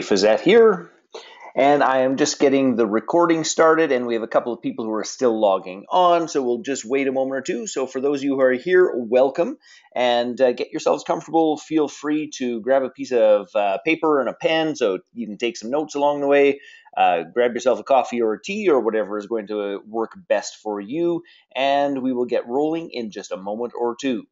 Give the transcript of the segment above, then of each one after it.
Fiset here, and I am just getting the recording started, and we have a couple of people who are still logging on, so we'll just wait a moment or two. So for those of you who are here, welcome, and uh, get yourselves comfortable. Feel free to grab a piece of uh, paper and a pen so you can take some notes along the way. Uh, grab yourself a coffee or a tea or whatever is going to work best for you, and we will get rolling in just a moment or two.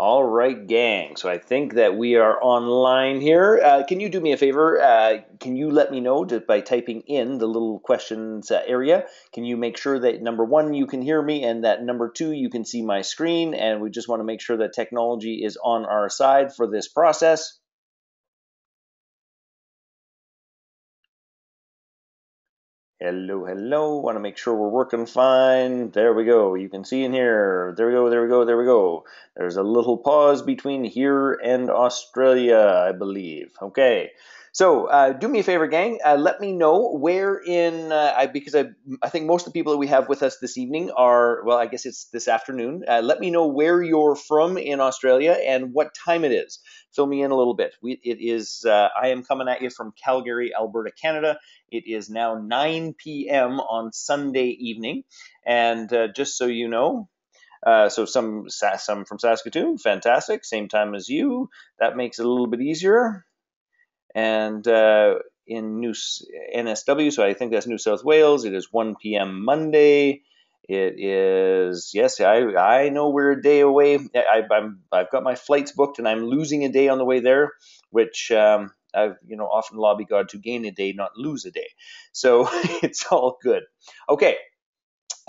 All right, gang. So I think that we are online here. Uh, can you do me a favor? Uh, can you let me know just by typing in the little questions uh, area? Can you make sure that number one, you can hear me, and that number two, you can see my screen? And we just want to make sure that technology is on our side for this process. Hello, hello. Want to make sure we're working fine. There we go. You can see in here. There we go, there we go, there we go. There's a little pause between here and Australia, I believe. Okay. So uh, do me a favor, gang. Uh, let me know where in uh, I, because I, I think most of the people that we have with us this evening are well, I guess it's this afternoon. Uh, let me know where you're from in Australia and what time it is. Fill me in a little bit. We, it is uh, I am coming at you from Calgary, Alberta, Canada. It is now 9 p.m. on Sunday evening, and uh, just so you know, uh, so some some from Saskatoon, fantastic, same time as you. That makes it a little bit easier and uh, in New NSW, so I think that's New South Wales. It is 1 p.m. Monday. It is yes, I I know we're a day away. I, I'm I've got my flights booked, and I'm losing a day on the way there, which um, I've you know often lobby God to gain a day, not lose a day. So it's all good. Okay,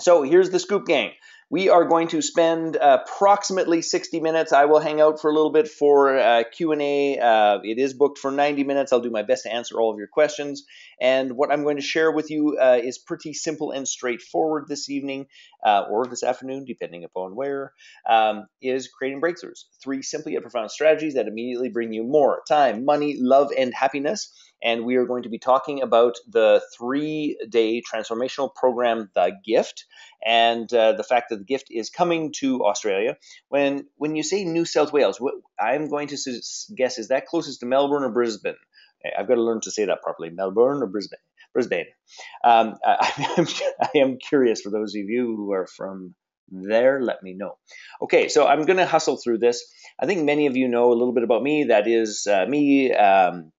so here's the scoop, gang. We are going to spend approximately 60 minutes. I will hang out for a little bit for uh, Q&A. Uh, it is booked for 90 minutes. I'll do my best to answer all of your questions. And what I'm going to share with you uh, is pretty simple and straightforward this evening uh, or this afternoon, depending upon where, um, is creating breakthroughs. Three simple yet profound strategies that immediately bring you more time, money, love, and happiness and we are going to be talking about the three day transformational program, The Gift, and uh, the fact that the gift is coming to Australia. When, when you say New South Wales, what I'm going to guess is that closest to Melbourne or Brisbane? I've got to learn to say that properly Melbourne or Brisbane? Brisbane. Um, I, am, I am curious for those of you who are from there, let me know. Okay, so I'm going to hustle through this. I think many of you know a little bit about me. That is uh, me. Um,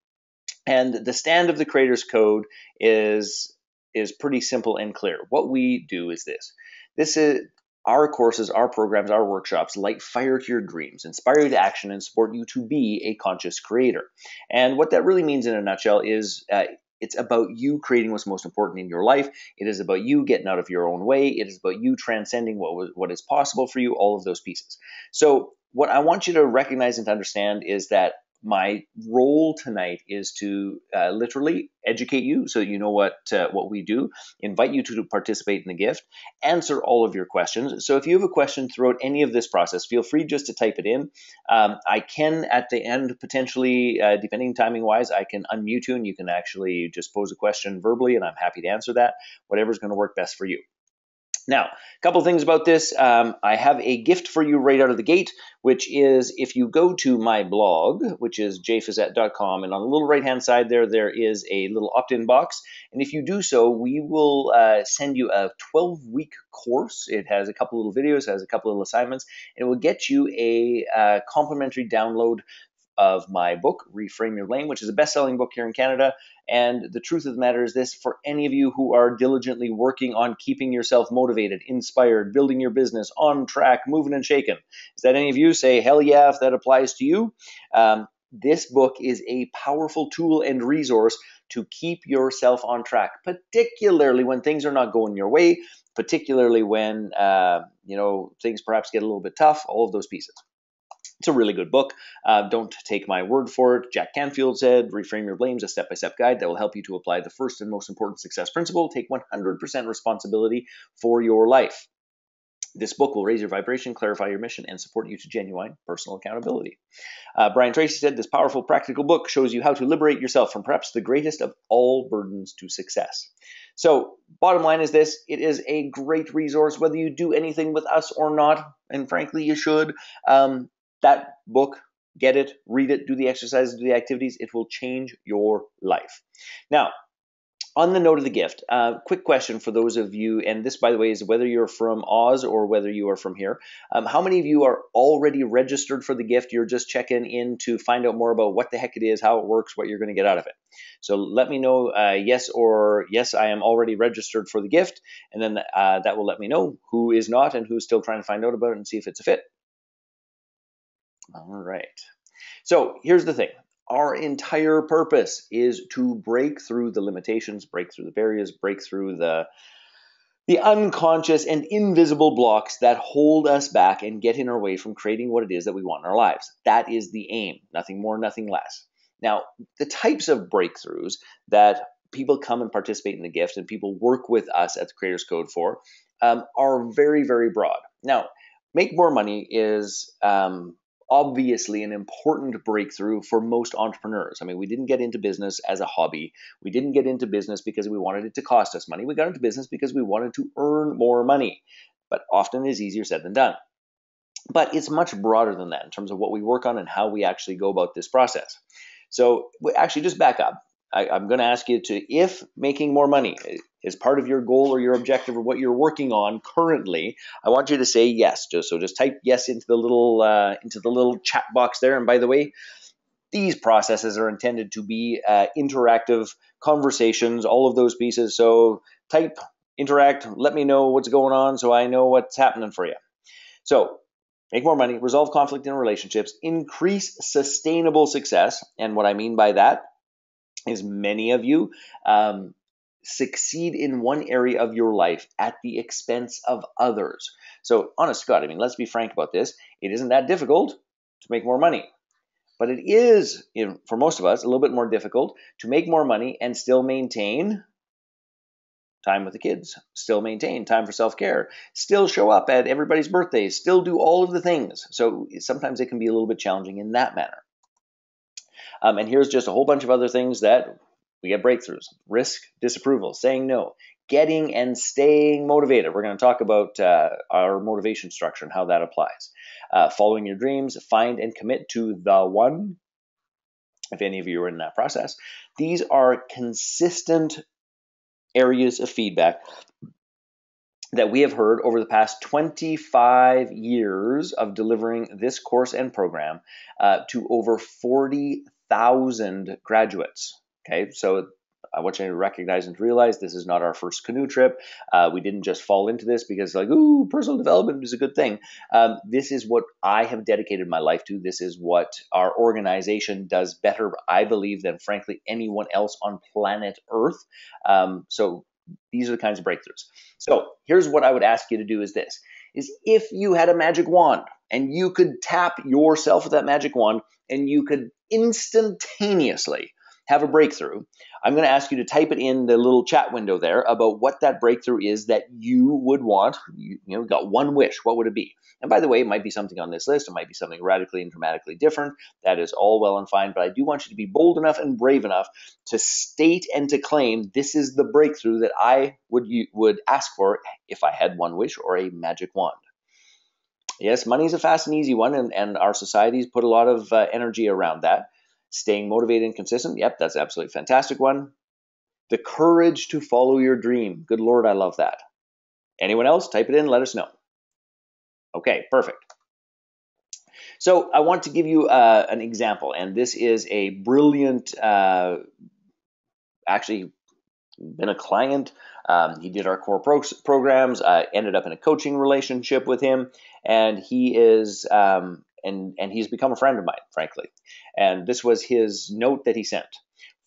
and the stand of the Creators Code is is pretty simple and clear. What we do is this. This is our courses, our programs, our workshops light fire to your dreams, inspire you to action, and support you to be a conscious creator. And what that really means in a nutshell is uh, it's about you creating what's most important in your life. It is about you getting out of your own way. It is about you transcending what was, what is possible for you. All of those pieces. So what I want you to recognize and to understand is that my role tonight is to uh, literally educate you. So you know what uh, what we do. Invite you to participate in the gift. Answer all of your questions. So if you have a question throughout any of this process feel free just to type it in. Um, i can at the end potentially uh, depending timing wise i can unmute you and you can actually just pose a question verbally and i'm happy to answer that. Whatever's going to work best for you now, a couple things about this. Um, I have a gift for you right out of the gate, which is if you go to my blog, which is jayfiset.com, and on the little right hand side there, there is a little opt in box. And if you do so, we will uh, send you a 12 week course. It has a couple little videos, has a couple little assignments, and it will get you a uh, complimentary download of my book, Reframe Your Blame, which is a best selling book here in Canada. And the truth of the matter is this for any of you who are diligently working on keeping yourself motivated, inspired, building your business on track, moving and shaking, is that any of you say, hell yeah, if that applies to you? Um, this book is a powerful tool and resource to keep yourself on track, particularly when things are not going your way, particularly when uh, you know things perhaps get a little bit tough. All of those pieces. It's a really good book. Uh, don't take my word for it. Jack Canfield said, Reframe Your Blames, a step by step guide that will help you to apply the first and most important success principle take 100% responsibility for your life. This book will raise your vibration, clarify your mission, and support you to genuine personal accountability. Uh, Brian Tracy said, This powerful, practical book shows you how to liberate yourself from perhaps the greatest of all burdens to success. So, bottom line is this it is a great resource, whether you do anything with us or not, and frankly, you should. Um, that book, get it, read it, do the exercises, do the activities. It will change your life. Now, on the note of the gift, uh, quick question for those of you, and this, by the way, is whether you're from Oz or whether you are from here. Um, how many of you are already registered for the gift? You're just checking in to find out more about what the heck it is, how it works, what you're going to get out of it. So let me know uh, yes or yes, I am already registered for the gift, and then uh, that will let me know who is not and who's still trying to find out about it and see if it's a fit. All right. So here's the thing our entire purpose is to break through the limitations, break through the barriers, break through the the unconscious and invisible blocks that hold us back and get in our way from creating what it is that we want in our lives. That is the aim, nothing more, nothing less. Now, the types of breakthroughs that people come and participate in the gift and people work with us at the Creators Code for um, are very, very broad. Now, make more money is um, obviously an important breakthrough for most entrepreneurs. I mean, we didn't get into business as a hobby. We didn't get into business because we wanted it to cost us money. We got into business because we wanted to earn more money. But often is easier said than done. But it's much broader than that in terms of what we work on and how we actually go about this process. So, actually, just back up. I, am going to ask you to, if making more money is part of your goal or your objective or what you're working on currently, I want you to say yes. So just type yes into the little uh, into the little chat box there. And by the way, these processes are intended to be uh, interactive conversations, all of those pieces. So type, interact, let me know what's going on so I know what's happening for you. So make more money, resolve conflict in relationships, increase sustainable success. And what I mean by that is many of you um, succeed in one area of your life at the expense of others. So, honest God, I mean, let's be frank about this. It isn't that difficult to make more money. But it is, for most of us, a little bit more difficult to make more money and still maintain time with the kids, still maintain time for self care, still show up at everybody's birthdays, still do all of the things. So sometimes it can be a little bit challenging in that manner. Um, and here's just a whole bunch of other things that we get breakthroughs risk, disapproval, saying no, getting and staying motivated. We're going to talk about uh, our motivation structure and how that applies. Uh, following your dreams, find and commit to the one. If any of you are in that process, these are consistent areas of feedback that we have heard over the past 25 years of delivering this course and program uh, to over 40 thousand graduates. Okay, so I want you to recognize and realize this is not our first canoe trip. Uh, we didn't just fall into this because, like, ooh, personal development is a good thing. Um, this is what I have dedicated my life to. This is what our organization does better, I believe, than frankly anyone else on planet Earth. Um, so these are the kinds of breakthroughs. So here's what I would ask you to do: is this is if you had a magic wand and you could tap yourself with that magic wand and you could instantaneously have a breakthrough, I'm going to ask you to type it in the little chat window there about what that breakthrough is that you would want. You, you know, got one wish. What would it be? And by the way, it might be something on this list. It might be something radically and dramatically different. That is all well and fine. But I do want you to be bold enough and brave enough to state and to claim this is the breakthrough that I would would ask for if I had one wish or a magic wand. Yes, money is a fast and easy one, and, and our societies put a lot of uh, energy around that. Staying motivated and consistent, yep, that's absolutely fantastic one. The courage to follow your dream. Good Lord, I love that. Anyone else? Type it in, let us know. Okay, perfect. So I want to give you uh, an example, and this is a brilliant, uh, actually been a client. Um, he did our core pro- programs. I ended up in a coaching relationship with him, and he is um, and and he's become a friend of mine, frankly. And this was his note that he sent.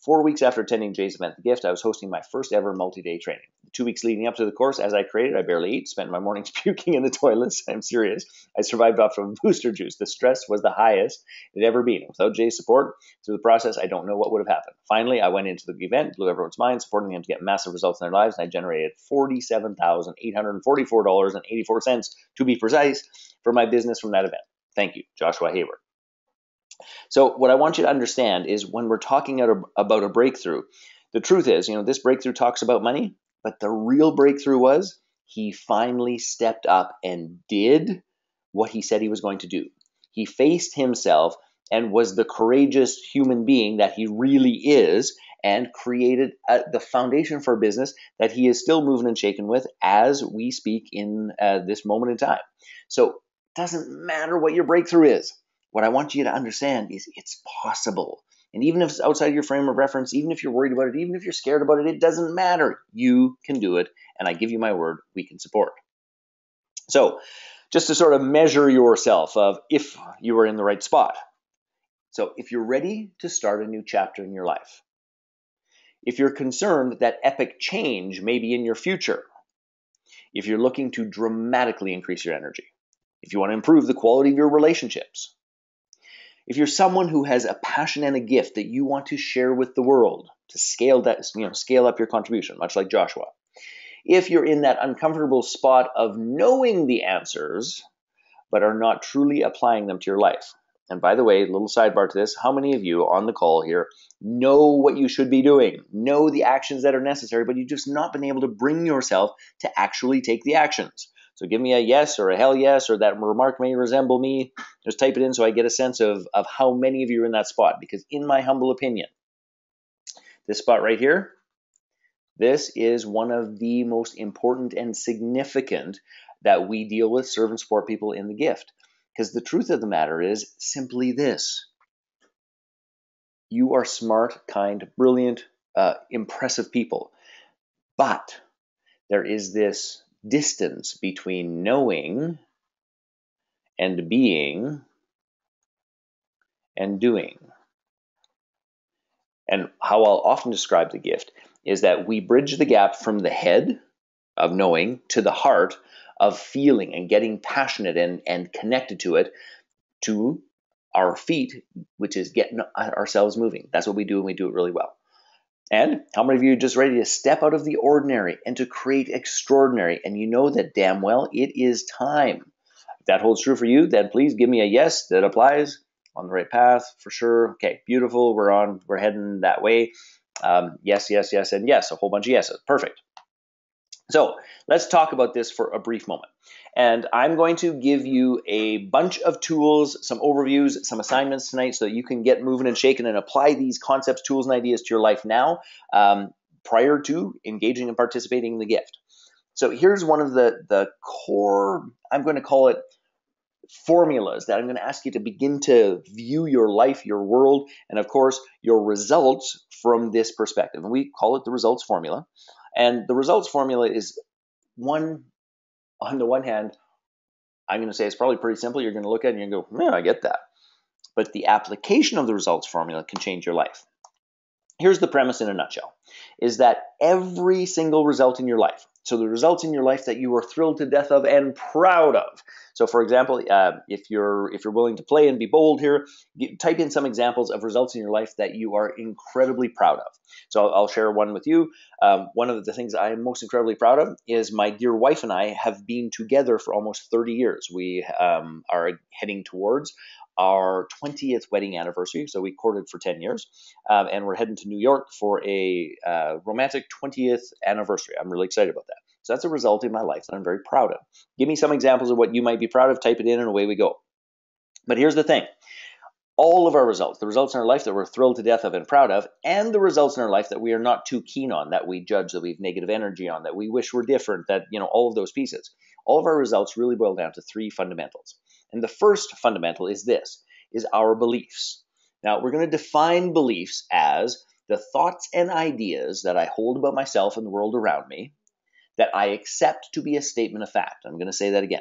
Four weeks after attending Jay's event, The Gift, I was hosting my first ever multi day training. Two weeks leading up to the course, as I created, I barely ate, spent my mornings puking in the toilets. I'm serious. I survived off of booster juice. The stress was the highest it had ever been. Without Jay's support through the process, I don't know what would have happened. Finally, I went into the event, blew everyone's mind, supporting them to get massive results in their lives, and I generated $47,844.84 to be precise for my business from that event. Thank you, Joshua Hayward. So, what I want you to understand is when we're talking about a breakthrough, the truth is, you know, this breakthrough talks about money, but the real breakthrough was he finally stepped up and did what he said he was going to do. He faced himself and was the courageous human being that he really is and created uh, the foundation for a business that he is still moving and shaking with as we speak in uh, this moment in time. So, it doesn't matter what your breakthrough is what I want you to understand is it's possible. And even if it's outside your frame of reference, even if you're worried about it, even if you're scared about it, it doesn't matter. You can do it. And I give you my word, we can support. So, just to sort of measure yourself of if you are in the right spot. So, if you're ready to start a new chapter in your life, if you're concerned that epic change may be in your future, if you're looking to dramatically increase your energy, if you want to improve the quality of your relationships, if you're someone who has a passion and a gift that you want to share with the world to scale that, you know, scale up your contribution, much like Joshua. If you're in that uncomfortable spot of knowing the answers, but are not truly applying them to your life. And by the way, little sidebar to this, how many of you on the call here know what you should be doing, know the actions that are necessary, but you've just not been able to bring yourself to actually take the actions? So give me a yes or a hell yes, or that remark may resemble me. Just type it in so I get a sense of, of how many of you are in that spot. Because in my humble opinion, this spot right here, this is one of the most important and significant that we deal with, serve and support people in the gift. Because the truth of the matter is simply this you are smart, kind, brilliant, uh, impressive people. But there is this distance between knowing and being and doing. And how I'll often describe the gift is that we bridge the gap from the head of knowing to the heart of feeling and getting passionate and, and connected to it to our feet, which is getting ourselves moving. That's what we do and we do it really well. And how many of you are just ready to step out of the ordinary and to create extraordinary? And you know that damn well it is time. If that holds true for you, then please give me a yes that applies on the right path for sure. Okay, beautiful. We're on, we're heading that way. Um, yes, yes, yes, and yes, a whole bunch of yeses. Perfect. So let's talk about this for a brief moment. And I'm going to give you a bunch of tools, some overviews, some assignments tonight so that you can get moving and shaking and apply these concepts, tools, and ideas to your life now um, prior to engaging and participating in the gift. So here's one of the, the core, I'm going to call it formulas that I'm going to ask you to begin to view your life, your world, and of course, your results from this perspective. And we call it the results formula. And the results formula is one on the one hand, I'm going to say it's probably pretty simple. You're going to look at it and you go, yeah, I get that. But the application of the results formula can change your life. Here's the premise in a nutshell is that every single result in your life, so the results in your life that you are thrilled to death of and proud of. So, for example, uh, if you're if you're willing to play and be bold here, type in some examples of results in your life that you are incredibly proud of. So, I'll, I'll share one with you. Um, one of the things I am most incredibly proud of is my dear wife and I have been together for almost 30 years. We um, are heading towards our 20th wedding anniversary. So we courted for 10 years, um, and we're heading to New York for a uh, romantic 20th anniversary. I'm really excited about that. So that's a result in my life that I'm very proud of. Give me some examples of what you might be proud of, type it in, and away we go. But here's the thing all of our results, the results in our life that we're thrilled to death of and proud of, and the results in our life that we are not too keen on, that we judge, that we have negative energy on, that we wish were different, that, you know, all of those pieces. All of our results really boil down to three fundamentals. And the first fundamental is this, is our beliefs. Now, we're going to define beliefs as the thoughts and ideas that I hold about myself and the world around me that I accept to be a statement of fact. I'm going to say that again.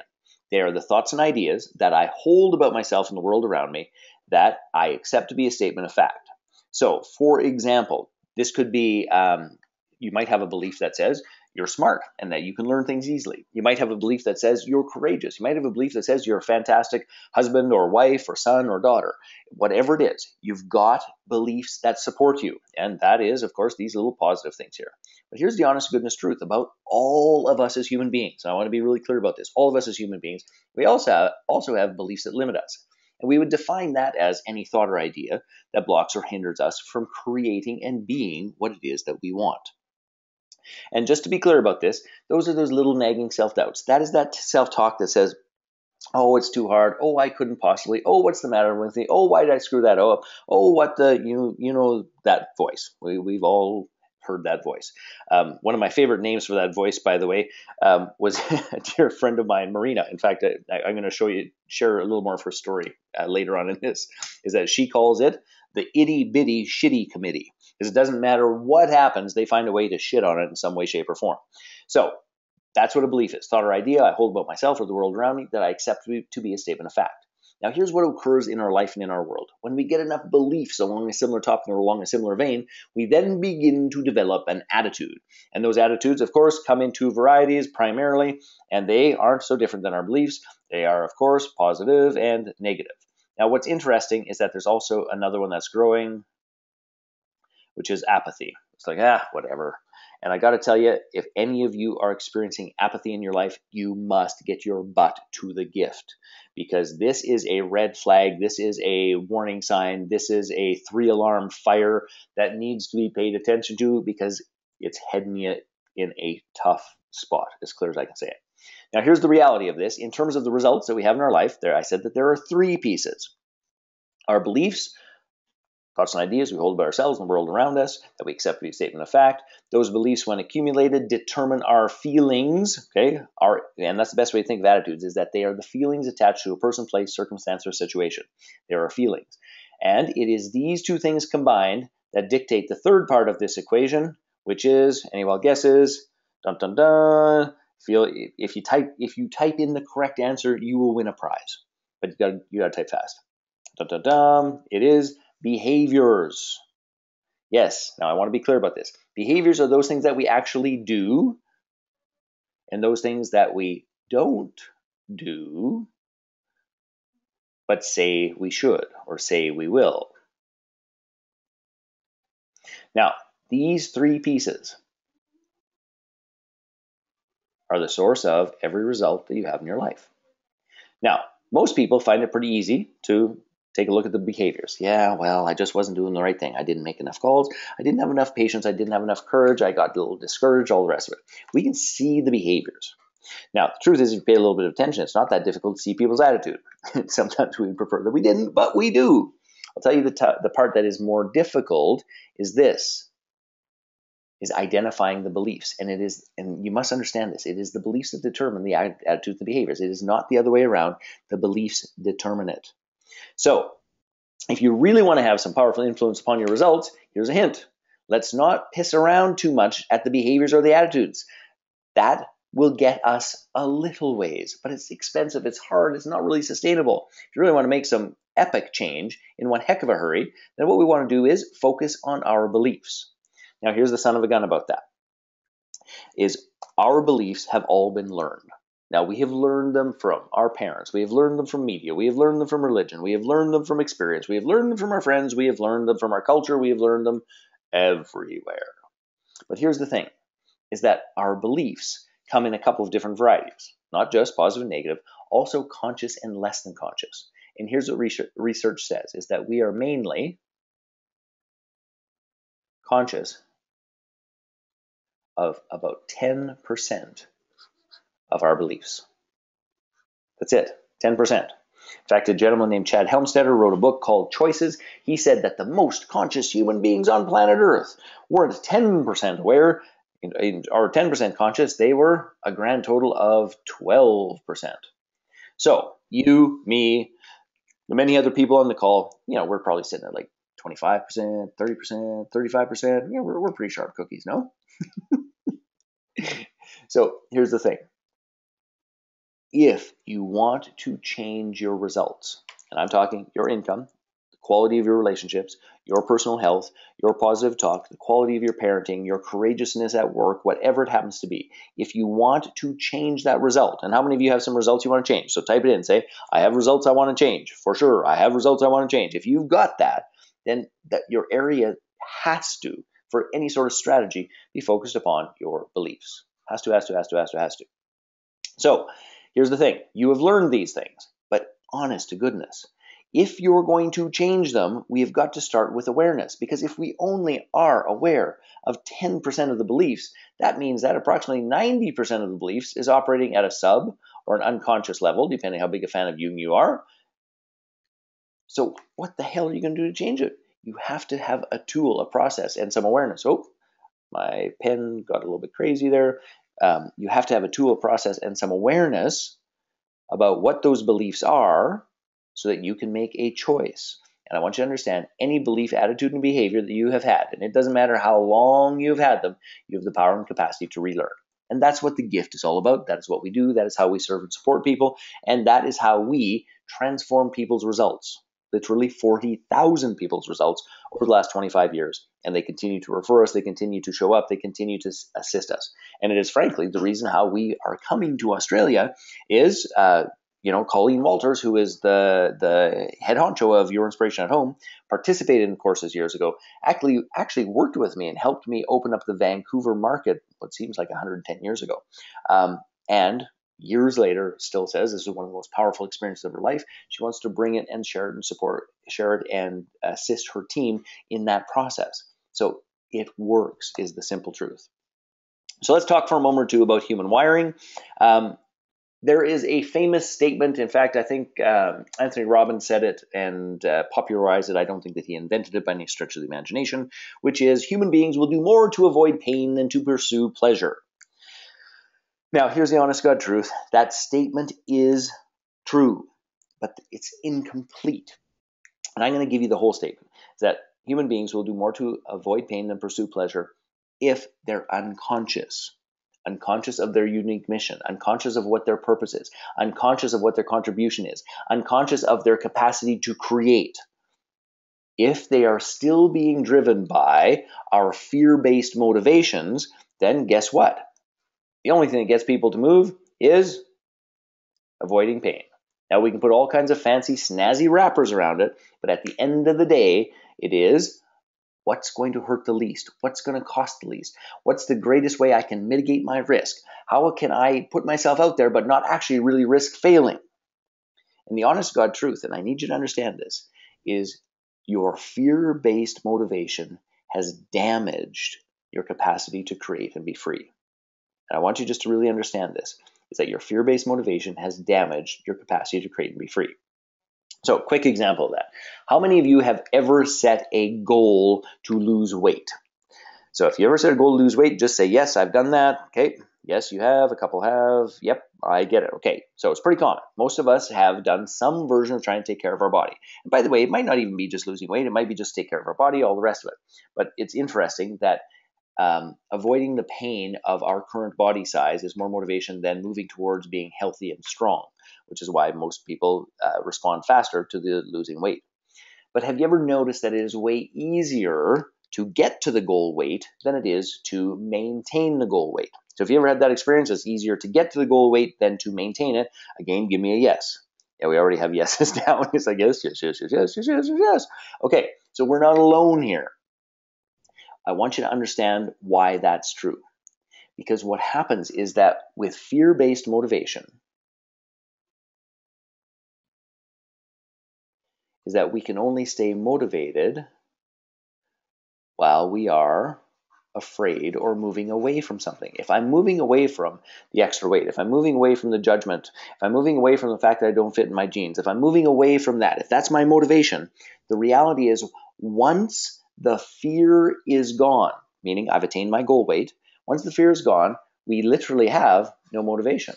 They are the thoughts and ideas that I hold about myself and the world around me that I accept to be a statement of fact. So, for example, This could be um, you might have a belief that says you're smart and that you can learn things easily. You might have a belief that says you're courageous. You might have a belief that says you're a fantastic husband or wife or son or daughter. Whatever it is, you've got beliefs that support you. And that is, of course, these little positive things here. But here's the honest goodness truth about all of us as human beings. And I want to be really clear about this. All of us as human beings, we also have, also have beliefs that limit us. And we would define that as any thought or idea that blocks or hinders us from creating and being what it is that we want. And just to be clear about this, those are those little nagging self doubts. That is that self talk that says, Oh, it's too hard. Oh, I couldn't possibly. Oh, what's the matter with me? Oh, why did I screw that up? Oh, what the you you know that voice. We we've all heard that voice. Um, one of my favorite names for that voice, by the way, um, was a dear friend of mine, Marina. In fact, I, am going to show you, share a little more of her story uh, later on in this. Is that she calls it the itty bitty shitty committee because it doesn't matter what happens, they find a way to shit on it in some way, shape, or form. So that's what a belief is. Thought or idea I hold about myself or the world around me that I accept to be a statement of fact. Now, here's what occurs in our life and in our world. When we get enough beliefs along a similar topic or along a similar vein, we then begin to develop an attitude. And those attitudes, of course, come in two varieties primarily, and they aren't so different than our beliefs. They are, of course, positive and negative. Now, what's interesting is that there's also another one that's growing which is apathy. It's like, ah, whatever. And I got to tell you, if any of you are experiencing apathy in your life, you must get your butt to the gift because this is a red flag. This is a warning sign. This is a three alarm fire that needs to be paid attention to because it's heading you in a tough spot, as clear as I can say it. Now, here's the reality of this. In terms of the results that we have in our life, there I said that there are three pieces. Our beliefs Thoughts and ideas we hold about ourselves and the world around us that we accept to be a statement of fact. Those beliefs, when accumulated, determine our feelings. Okay, our and that's the best way to think of attitudes is that they are the feelings attached to a person, place, circumstance, or situation. They are feelings, and it is these two things combined that dictate the third part of this equation, which is any wild guesses? Dun dun dun. Feel if you type if you type in the correct answer, you will win a prize, but you got you got to type fast. Dun dun dun. It is behaviors. Yes, now I want to be clear about this. Behaviors are those things that we actually do, and those things that we don't do, but say we should or say we will. Now, these three pieces are the source of every result that you have in your life. Now, most people find it pretty easy to take a look at the behaviors. Yeah, well, I just wasn't doing the right thing. I didn't make enough calls. I didn't have enough patience. I didn't have enough courage. I got a little discouraged, all the rest of it. We can see the behaviors. Now, the truth is, if you pay a little bit of attention, it's not that difficult to see people's attitude. Sometimes we prefer that we didn't, but we do. I'll tell you the, t- the part that is more difficult is this is identifying the beliefs and it is and you must understand this it is the beliefs that determine the attitudes the behaviors it is not the other way around the beliefs determine it so, if you really want to have some powerful influence upon your results, here's a hint. Let's not piss around too much at the behaviors or the attitudes. That will get us a little ways, but it's expensive, it's hard, it's not really sustainable. If you really want to make some epic change in one heck of a hurry, then what we want to do is focus on our beliefs. Now, here's the son of a gun about that. Is our beliefs have all been learned. Now, we have learned them from our parents. We have learned them from media. We have learned them from religion. We have learned them from experience. We have learned them from our friends. We have learned them from our culture. We have learned them everywhere. But here's the thing is that our beliefs come in a couple of different varieties, not just positive and negative, also conscious and less than conscious. And here's what research says is that we are mainly conscious of about 10% of our beliefs. That's it, 10%. In fact, a gentleman named Shad Helmstetter wrote a book called Choices. He said that the most conscious human beings on planet Earth weren't 10% aware or 10% conscious, they were a grand total of 12%. So, you, me, the many other people on the call, you know, we're probably sitting at like 25%, 30%, 35%. You know, we're, we're pretty sharp cookies, no? so, here's the thing if you want to change your results, and I'm talking your income, the quality of your relationships, your personal health, your positive talk, the quality of your parenting, your courageousness at work, whatever it happens to be. If you want to change that result, and how many of you have some results you want to change? So type it in, say, I have results I want to change. For sure, I have results I want to change. If you've got that, then that your area has to, for any sort of strategy, be focused upon your beliefs. Has to, has to, has to, has to, has to. So here's the thing you have learned these things, but honest to goodness, if you're going to change them, we have got to start with awareness. Because if we only are aware of 10% of the beliefs, that means that approximately 90% of the beliefs is operating at a sub or an unconscious level, depending how big a fan of Jung you are. So, what the hell are you going to do to change it? You have to have a tool, a process, and some awareness. Oh, my pen got a little bit crazy there. Um, you have to have a tool, process, and some awareness about what those beliefs are so that you can make a choice. And I want you to understand any belief, attitude, and behavior that you have had, and it doesn't matter how long you've had them, you have the power and capacity to relearn. And that's what the gift is all about. That is what we do. That is how we serve and support people. And that is how we transform people's results. Literally 40,000 people's results over the last 25 years. And they continue to refer us, they continue to show up, they continue to assist us. And it is frankly the reason how we are coming to Australia is uh, you know, Colleen Walters, who is the the head honcho of Your Inspiration at Home, participated in courses years ago. Actually, actually worked with me and helped me open up the Vancouver market. What seems like 110 years ago, um, and years later, still says this is one of the most powerful experiences of her life. She wants to bring it and share it and support, share it and assist her team in that process. So it works, is the simple truth. So let's talk for a moment or two about human wiring. Um, there is a famous statement. In fact, I think um, Anthony Robbins said it and uh, popularized it. I don't think that he invented it by any stretch of the imagination, which is human beings will do more to avoid pain than to pursue pleasure. Now, here's the honest God truth that statement is true, but it's incomplete. And I'm going to give you the whole statement that human beings will do more to avoid pain than pursue pleasure if they're unconscious unconscious of their unique mission, unconscious of what their purpose is, unconscious of what their contribution is, unconscious of their capacity to create. If they are still being driven by our fear based motivations, then guess what? The only thing that gets people to move is avoiding pain. Now, we can put all kinds of fancy, snazzy wrappers around it, but at the end of the day, it is What's going to hurt the least? What's going to cost the least? What's the greatest way I can mitigate my risk? How can I put myself out there but not actually really risk failing? And the honest God truth, and I need you to understand this, is your fear based motivation has damaged your capacity to create and be free. And I want you just to really understand this is that your fear based motivation has damaged your capacity to create and be free. So, quick example of that. How many of you have ever set a goal to lose weight? So, if you ever set a goal to lose weight, just say, Yes, I've done that. Okay. Yes, you have. A couple have. Yep, I get it. Okay. So, it's pretty common. Most of us have done some version of trying to take care of our body. And by the way, it might not even be just losing weight, it might be just take care of our body, all the rest of it. But it's interesting that um, avoiding the pain of our current body size is more motivation than moving towards being healthy and strong which is why most people uh, respond faster to the losing weight. But have you ever noticed that it is way easier to get to the goal weight than it is to maintain the goal weight? So if you ever had that experience, it's easier to get to the goal weight than to maintain it. Again, give me a yes. Yeah, we already have yeses down. It's like yes, yes, yes, yes, yes, yes, yes, yes. Okay, so we're not alone here. I want you to understand why that's true. Because what happens is that with fear based motivation, is that we can only stay motivated while we are afraid or moving away from something. If I'm moving away from the extra weight, if I'm moving away from the judgment, if I'm moving away from the fact that I don't fit in my jeans, if I'm moving away from that, if that's my motivation, the reality is once the fear is gone, meaning I've attained my goal weight, once the fear is gone, we literally have no motivation.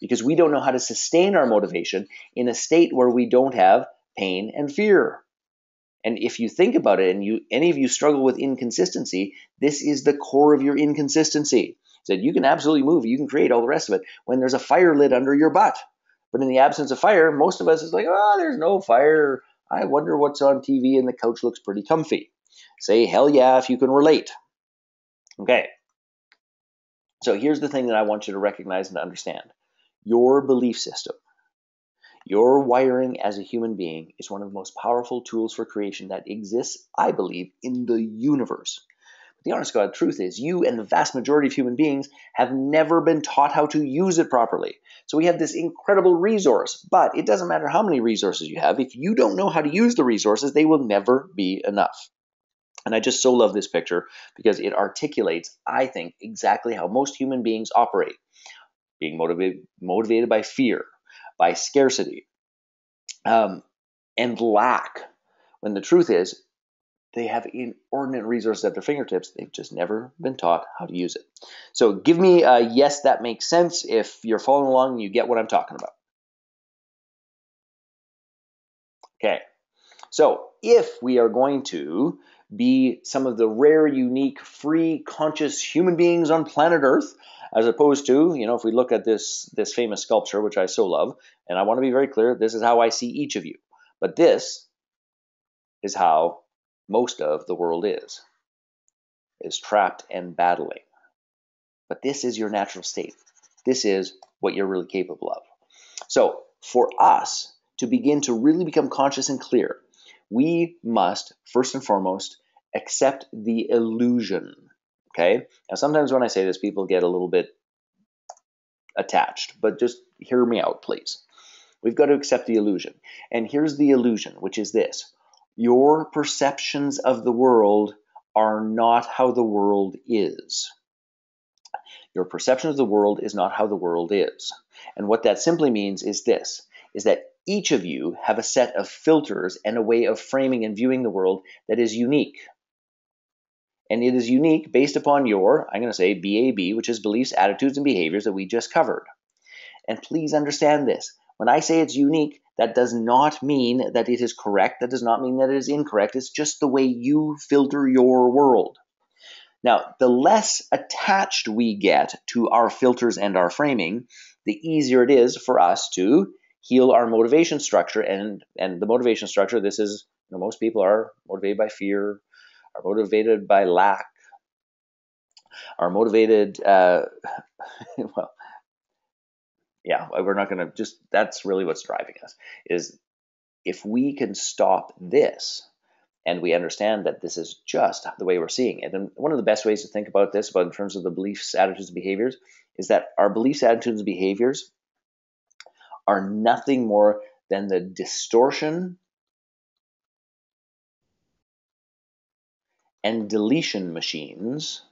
Because we don't know how to sustain our motivation in a state where we don't have pain, and fear. And if you think about it, and you any of you struggle with inconsistency, this is the core of your inconsistency. That you can absolutely move, you can create all the rest of it when there's a fire lit under your butt. But in the absence of fire, most of us is like, oh, there's no fire. I wonder what's on TV and the couch looks pretty comfy. Say hell yeah if you can relate. Okay. So here's the thing that I want you to recognize and to understand. Your belief system, your wiring as a human being is one of the most powerful tools for creation that exists, I believe, in the universe. The honest God truth is, you and the vast majority of human beings have never been taught how to use it properly. So we have this incredible resource, but it doesn't matter how many resources you have. If you don't know how to use the resources, they will never be enough. And I just so love this picture because it articulates, I think, exactly how most human beings operate being motivated, motivated by fear, by scarcity, um, and lack. When the truth is, they have inordinate resources at their fingertips. They've just never been taught how to use it. So give me a yes, that makes sense if you're following along and you get what I'm talking about. Okay, so if we are going to be some of the rare, unique, free, conscious human beings on planet Earth, as opposed to, you know, if we look at this this famous sculpture, which I so love, and I want to be very clear, this is how I see each of you. But this is how most of the world is, is trapped and battling. But this is your natural state. This is what you're really capable of. So for us to begin to really become conscious and clear, we must, first and foremost, accept the illusion. Okay? Now, sometimes when I say this, people get a little bit attached, but just hear me out, please. We've got to accept the illusion. And here's the illusion, which is this your perceptions of the world are not how the world is. Your perception of the world is not how the world is. And what that simply means is this is that each of you have a set of filters and a way of framing and viewing the world that is unique. And it is unique based upon your, I'm going to say BAB, which is beliefs, attitudes, and behaviors that we just covered. And please understand this. When I say it's unique, that does not mean that it is correct. That does not mean that it is incorrect. It's just the way you filter your world. Now, the less attached we get to our filters and our framing, the easier it is for us to heal our motivation structure. And, and the motivation structure, this is, you know, most people are motivated by fear, are motivated by lack, are motivated, uh, well, yeah, uh, we're not going to just, that's really what's driving us is if we can stop this and we understand that this is just the way we're seeing it. And one of the best ways to think about this, about in terms of the beliefs, attitudes, and behaviors, is that our beliefs, attitudes, and behaviors are nothing more than the distortion and deletion machines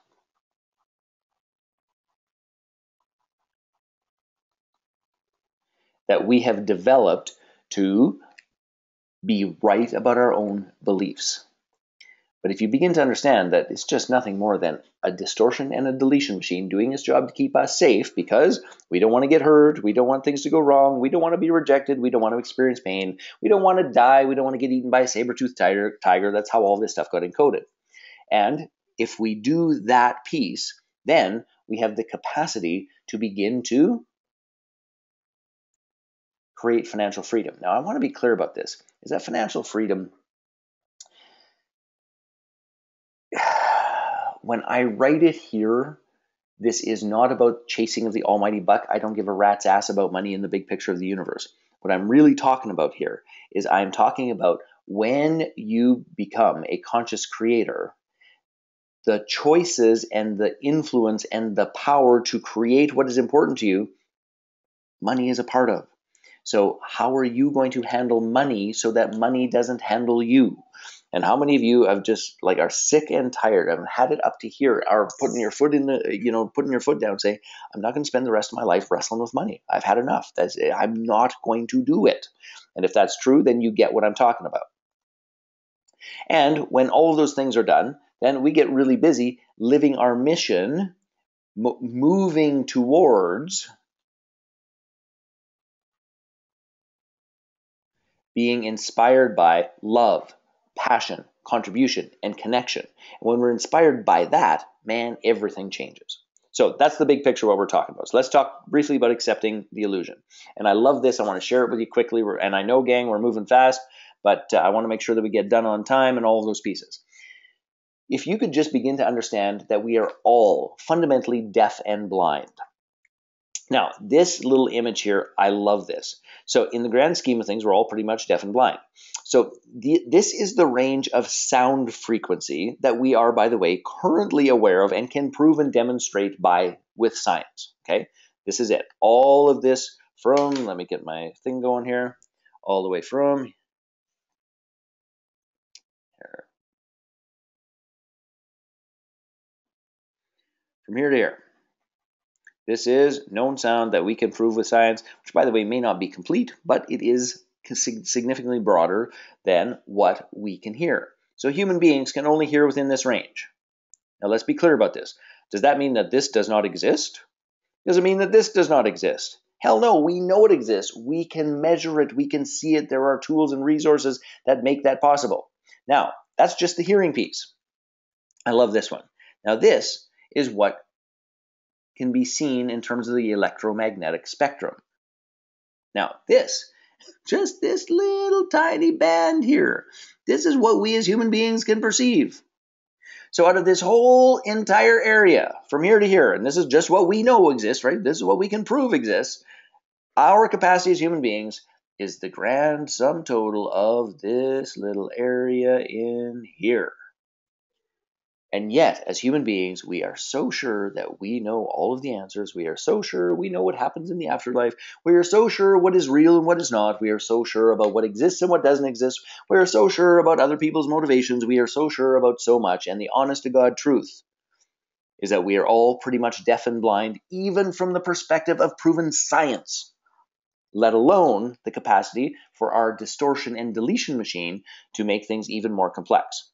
that we have developed to be right about our own beliefs. But if you begin to understand that it's just nothing more than a distortion and a deletion machine doing its job to keep us safe because we don't want to get hurt, we don't want things to go wrong, we don't want to be rejected, we don't want to experience pain, we don't want to die, we don't want to get eaten by a saber-toothed tiger, tiger. That's how all this stuff got encoded. And if we do that piece, then we have the capacity to begin to create financial freedom. Now, I want to be clear about this is that financial freedom, when I write it here, this is not about chasing of the almighty buck. I don't give a rat's ass about money in the big picture of the universe. What I'm really talking about here is I'm talking about when you become a conscious creator, the choices and the influence and the power to create what is important to you, money is a part of. So, how are you going to handle money so that money doesn't handle you? And how many of you have just like are sick and tired and had it up to here, are putting your foot in the, you know, putting your foot down, say, I'm not going to spend the rest of my life wrestling with money. I've had enough. That's I'm not going to do it. And if that's true, then you get what I'm talking about. And when all of those things are done, then we get really busy living our mission, moving towards being inspired by love, passion, contribution, and connection. And when we're inspired by that, man, everything changes. So that's the big picture what we're talking about. So let's talk briefly about accepting the illusion. And I love this. I want to share it with you quickly. And I know, gang, we're moving fast, but uh, I want to make sure that we get done on time and all of those pieces. If you could just begin to understand that we are all fundamentally deaf and blind. Now, this little image here, I love this. So, in the grand scheme of things, we're all pretty much deaf and blind. So, the, this is the range of sound frequency that we are, by the way, currently aware of and can prove and demonstrate by with science. Okay, this is it. All of this from, let me get my thing going here, all the way from here. From here to here. This is known sound that we can prove with science, which, by the way, may not be complete, but it is significantly broader than what we can hear. So human beings can only hear within this range. Now, let's be clear about this. Does that mean that this does not exist? Does it mean that this does not exist? Hell no, we know it exists. We can measure it. We can see it. There are tools and resources that make that possible. Now, that's just the hearing piece. I love this one. Now, this is what can be seen in terms of the electromagnetic spectrum. Now, this, just this little tiny band here, this is what we as human beings can perceive. So, out of this whole entire area, from here to here, and this is just what we know exists, right? This is what we can prove exists. Our capacity as human beings is the grand sum total of this little area in here. And yet, as human beings, we are so sure that we know all of the answers. We are so sure we know what happens in the afterlife. We are so sure what is real and what is not. We are so sure about what exists and what doesn't exist. We are so sure about other people's motivations. We are so sure about so much. And the honest to God truth is that we are all pretty much deaf and blind, even from the perspective of proven science, let alone the capacity for our distortion and deletion machine to make things even more complex.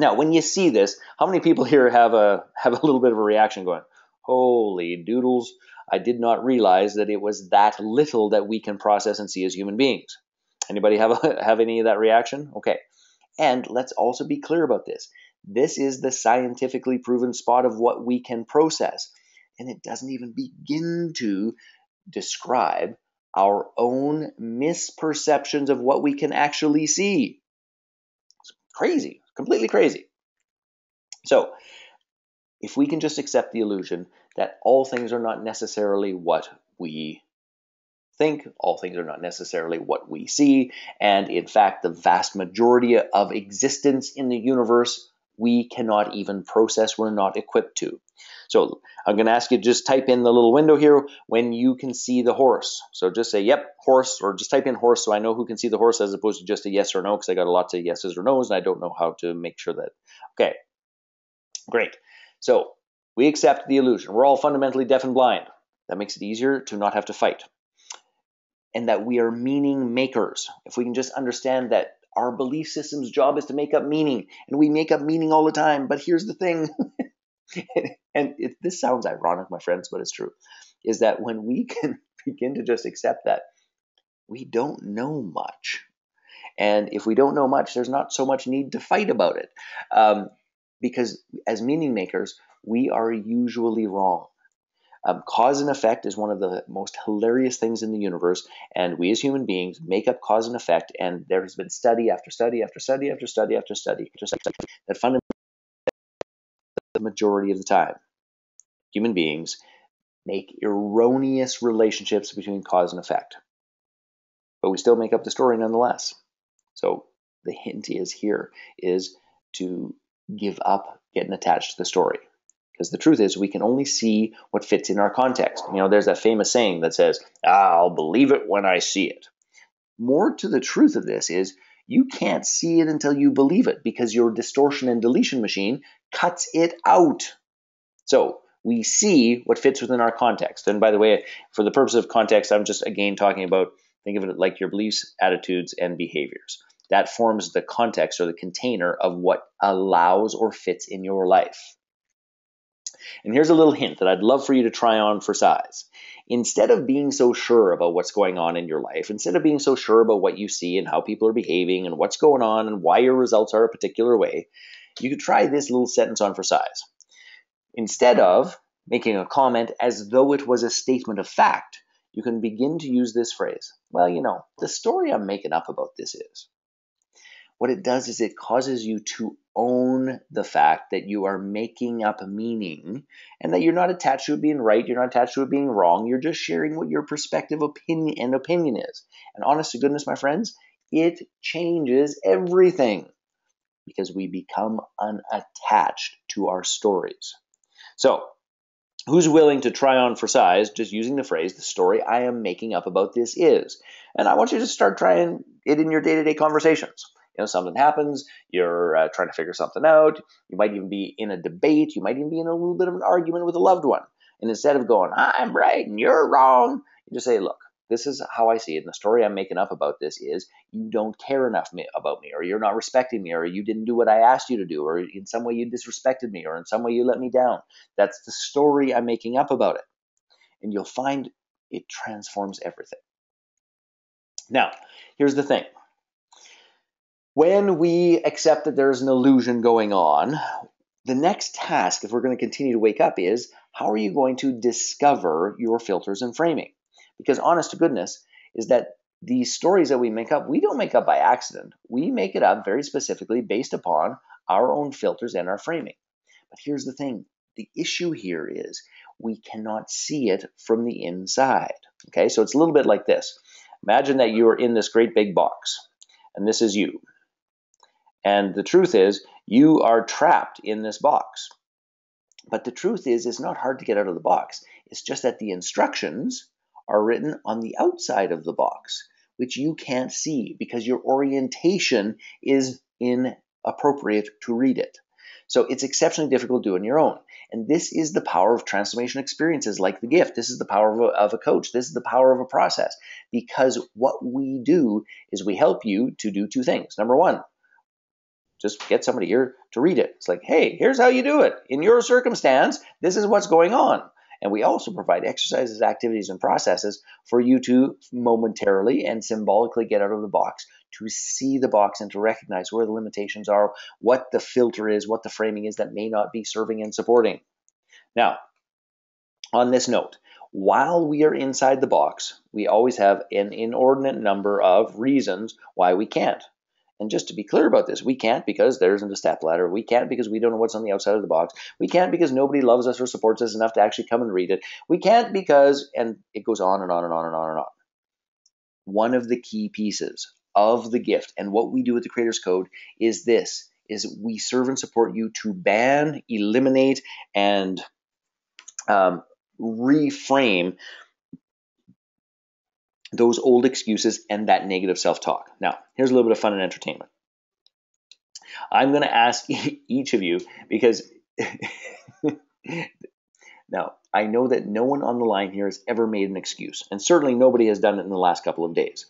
Now, when you see this, how many people here have a have a little bit of a reaction going, "Holy doodles, I did not realize that it was that little that we can process and see as human beings." Anybody have a, have any of that reaction? Okay. And let's also be clear about this. This is the scientifically proven spot of what we can process, and it doesn't even begin to describe our own misperceptions of what we can actually see. It's crazy. Completely crazy. So, if we can just accept the illusion that all things are not necessarily what we think, all things are not necessarily what we see, and in fact, the vast majority of existence in the universe we cannot even process, we're not equipped to. So I'm going to ask you to just type in the little window here when you can see the horse. So just say, yep, horse, or just type in horse so I know who can see the horse as opposed to just a yes or no because I got a lot of yeses or nos and I don't know how to make sure that. Okay, great. So we accept the illusion. We're all fundamentally deaf and blind. That makes it easier to not have to fight. And that we are meaning makers. If we can just understand that our belief system's job is to make up meaning, and we make up meaning all the time. But here's the thing and it, this sounds ironic, my friends, but it's true, is that when we can begin to just accept that we don't know much. And if we don't know much, there's not so much need to fight about it. Um, because as meaning makers, we are usually wrong. Um, cause and effect is one of the most hilarious things in the universe, and we as human beings make up cause and effect. And there has been study after study after study after study after study, after study that fundamentally the majority of the time. Human beings make erroneous relationships between cause and effect. But we still make up the story nonetheless. So the hint is here is to give up getting attached to the story. Because the truth is, we can only see what fits in our context. You know, there's that famous saying that says, ah, I'll believe it when I see it. More to the truth of this is you can't see it until you believe it because your distortion and deletion machine cuts it out. So we see what fits within our context. And by the way, for the purpose of context, I'm just again talking about think of it like your beliefs, attitudes, and behaviors. That forms the context or the container of what allows or fits in your life. And here's a little hint that I'd love for you to try on for size. Instead of being so sure about what's going on in your life, instead of being so sure about what you see and how people are behaving and what's going on and why your results are a particular way, you could try this little sentence on for size. Instead of making a comment as though it was a statement of fact, you can begin to use this phrase. Well, you know, the story I'm making up about this is. What it does is it causes you to own the fact that you are making up meaning and that you're not attached to it being right, you're not attached to it being wrong, you're just sharing what your perspective opinion and opinion is. And honest to goodness, my friends, it changes everything because we become unattached to our stories. So, who's willing to try on for size just using the phrase the story i am making up about this is and i want you to start trying it in your day-to-day conversations you know something happens you're uh, trying to figure something out you might even be in a debate you might even be in a little bit of an argument with a loved one and instead of going i'm right and you're wrong you just say look this is how I see it. And the story I'm making up about this is you don't care enough me, about me, or you're not respecting me, or you didn't do what I asked you to do, or in some way you disrespected me, or in some way you let me down. That's the story I'm making up about it. And you'll find it transforms everything. Now, here's the thing. When we accept that there's an illusion going on, the next task, if we're going to continue to wake up, is how are you going to discover your filters and framing? Because honest to goodness is that these stories that we make up, we don't make up by accident. We make it up very specifically based upon our own filters and our framing. But here's the thing the issue here is we cannot see it from the inside. Okay, so it's a little bit like this. Imagine that you are in this great big box, and this is you. And the truth is, you are trapped in this box. But the truth is, it's not hard to get out of the box. It's just that the instructions are written on the outside of the box, which you can't see because your orientation is inappropriate to read it. So it's exceptionally difficult to do on your own. And this is the power of transformation experiences like the gift. This is the power of a, of a, coach. This is the power of a process. Because what we do is we help you to do two things. Number one, just get somebody here to read it. It's like, hey, here's how you do it. In your circumstance, this is what's going on. And we also provide exercises, activities, and processes for you to momentarily and symbolically get out of the box, to see the box and to recognize where the limitations are, what the filter is, what the framing is that may not be serving and supporting. Now, on this note, while we are inside the box, we always have an inordinate number of reasons why we can't. And just to be clear about this, we can't because there isn't a step ladder. We can't because we don't know what's on the outside of the box. We can't because nobody loves us or supports us enough to actually come and read it. We can't because, and it goes on and on and on and on and on. One of the key pieces of the gift and what we do with the Creator's Code is this is we serve and support you to ban, eliminate, and um, reframe those old excuses and that negative self talk. Now, here's a little bit of fun and entertainment. I'm going to ask each of you because now I know that no one on the line here has ever made an excuse, and certainly nobody has done it in the last couple of days.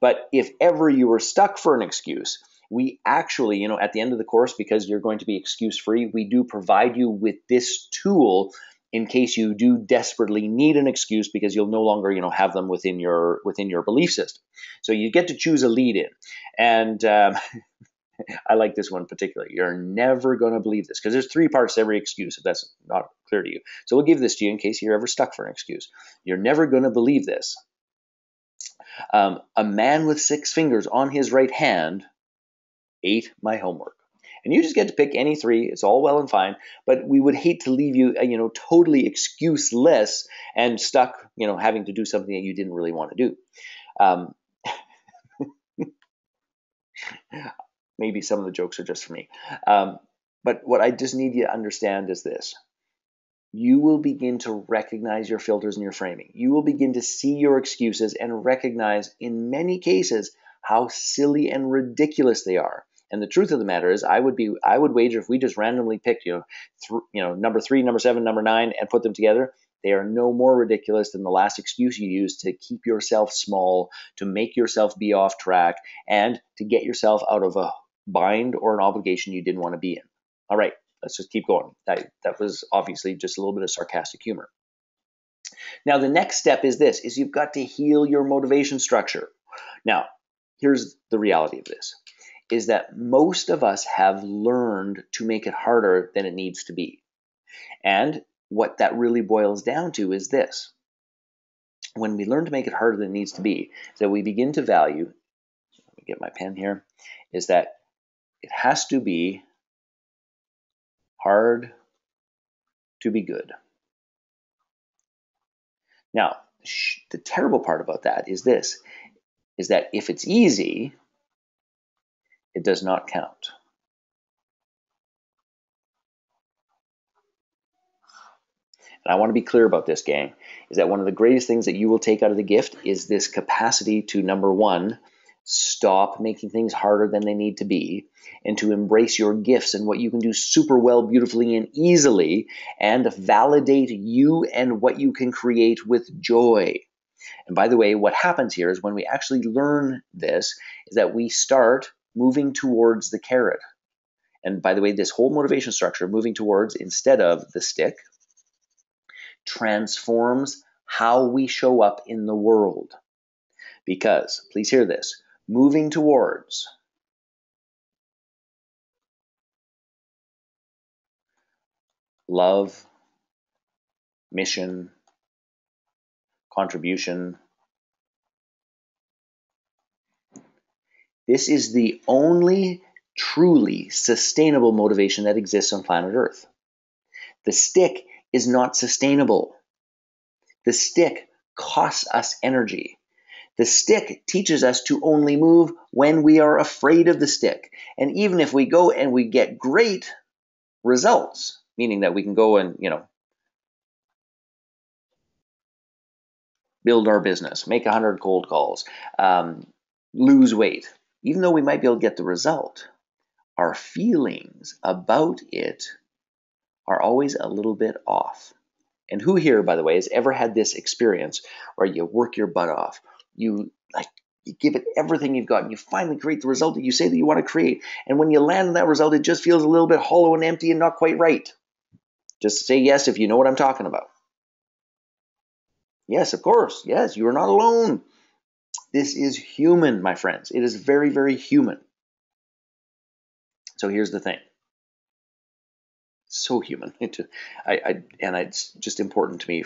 But if ever you were stuck for an excuse, we actually, you know, at the end of the course, because you're going to be excuse free, we do provide you with this tool in case you do desperately need an excuse because you'll no longer you know have them within your within your belief system. So you get to choose a lead in. And um, i like this one particularly. You're never going to believe this because there's three parts to every excuse if that's not clear to you. So we'll give this to you in case you're ever stuck for an excuse. You're never going to believe this. Um, a man with six fingers on his right hand ate my homework and you just get to pick any three. It's all well and fine, but we would hate to leave you, uh, you know, totally excuseless and stuck, you know, having to do something that you didn't really want to do. Um, maybe some of the jokes are just for me. Um, but what I just need you to understand is this. You will begin to recognize your filters and your framing. You will begin to see your excuses and recognize, in many cases, how silly and ridiculous they are. And the truth of the matter is, I would be, I would wager if we just randomly picked, you know, th- you know, number three, number seven, number nine, and put them together, they are no more ridiculous than the last excuse you used to keep yourself small, to make yourself be off track, and to get yourself out of a bind or an obligation you didn't want to be in. All right, let's just keep going. That, that was obviously just a little bit of sarcastic humor. Now, the next step is this, is you've got to heal your motivation structure. Now, here's the reality of this is that most of us have learned to make it harder than it needs to be. And what that really boils down to is this. When we learn to make it harder than it needs to be, that we begin to value, let me get my pen here, is that it has to be hard to be good. Now, the terrible part about that is this is that if it's easy, it does not count. And I want to be clear about this, gang, is that one of the greatest things that you will take out of the gift is this capacity to number one, stop making things harder than they need to be, and to embrace your gifts and what you can do super well, beautifully, and easily, and validate you and what you can create with joy. And by the way, what happens here is when we actually learn this, is that we start moving towards the carrot. And by the way, this whole motivation structure, moving towards instead of the stick, transforms how we show up in the world. Because, please hear this, moving towards love, mission, contribution. This is the only truly sustainable motivation that exists on planet Earth. The stick is not sustainable. The stick costs us energy. The stick teaches us to only move when we are afraid of the stick. And even if we go and we get great results, meaning that we can go and, you know, build our business, make 100 cold calls, um, lose weight, even though we might be able to get the result, our feelings about it are always a little bit off. And who here, by the way, has ever had this experience where you work your butt off, you like you give it everything you've got, and you finally create the result that you say that you want to create. And when you land on that result, it just feels a little bit hollow and empty and not quite right. Just say yes if you know what I'm talking about. Yes, of course. Yes, you are not alone. This is human, my friends. It is very, very human. So here's the thing so human. I, I, and it's just important to me.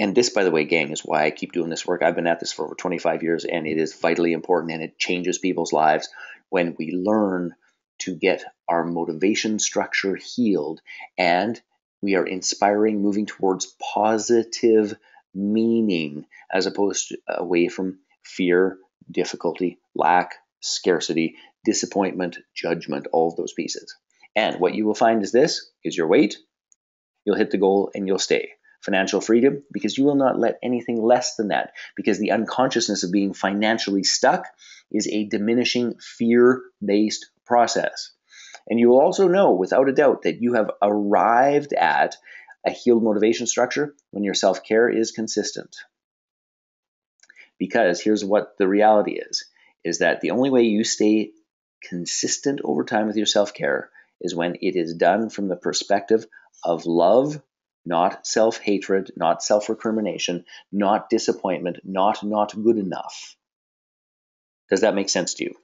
And this, by the way, gang, is why I keep doing this work. I've been at this for over 25 years, and it is vitally important, and it changes people's lives when we learn to get our motivation structure healed and we are inspiring, moving towards positive meaning as opposed to away from fear, difficulty, lack, scarcity, disappointment, judgment, all of those pieces. And what you will find is this is your weight, you'll hit the goal and you'll stay. Financial freedom, because you will not let anything less than that, because the unconsciousness of being financially stuck is a diminishing fear based process. And you will also know without a doubt that you have arrived at a healed motivation structure when your self care is consistent. Because here's what the reality is is that the only way you stay consistent over time with your self care is when it is done from the perspective of love, not self hatred, not self recrimination, not disappointment, not not good enough. Does that make sense to you?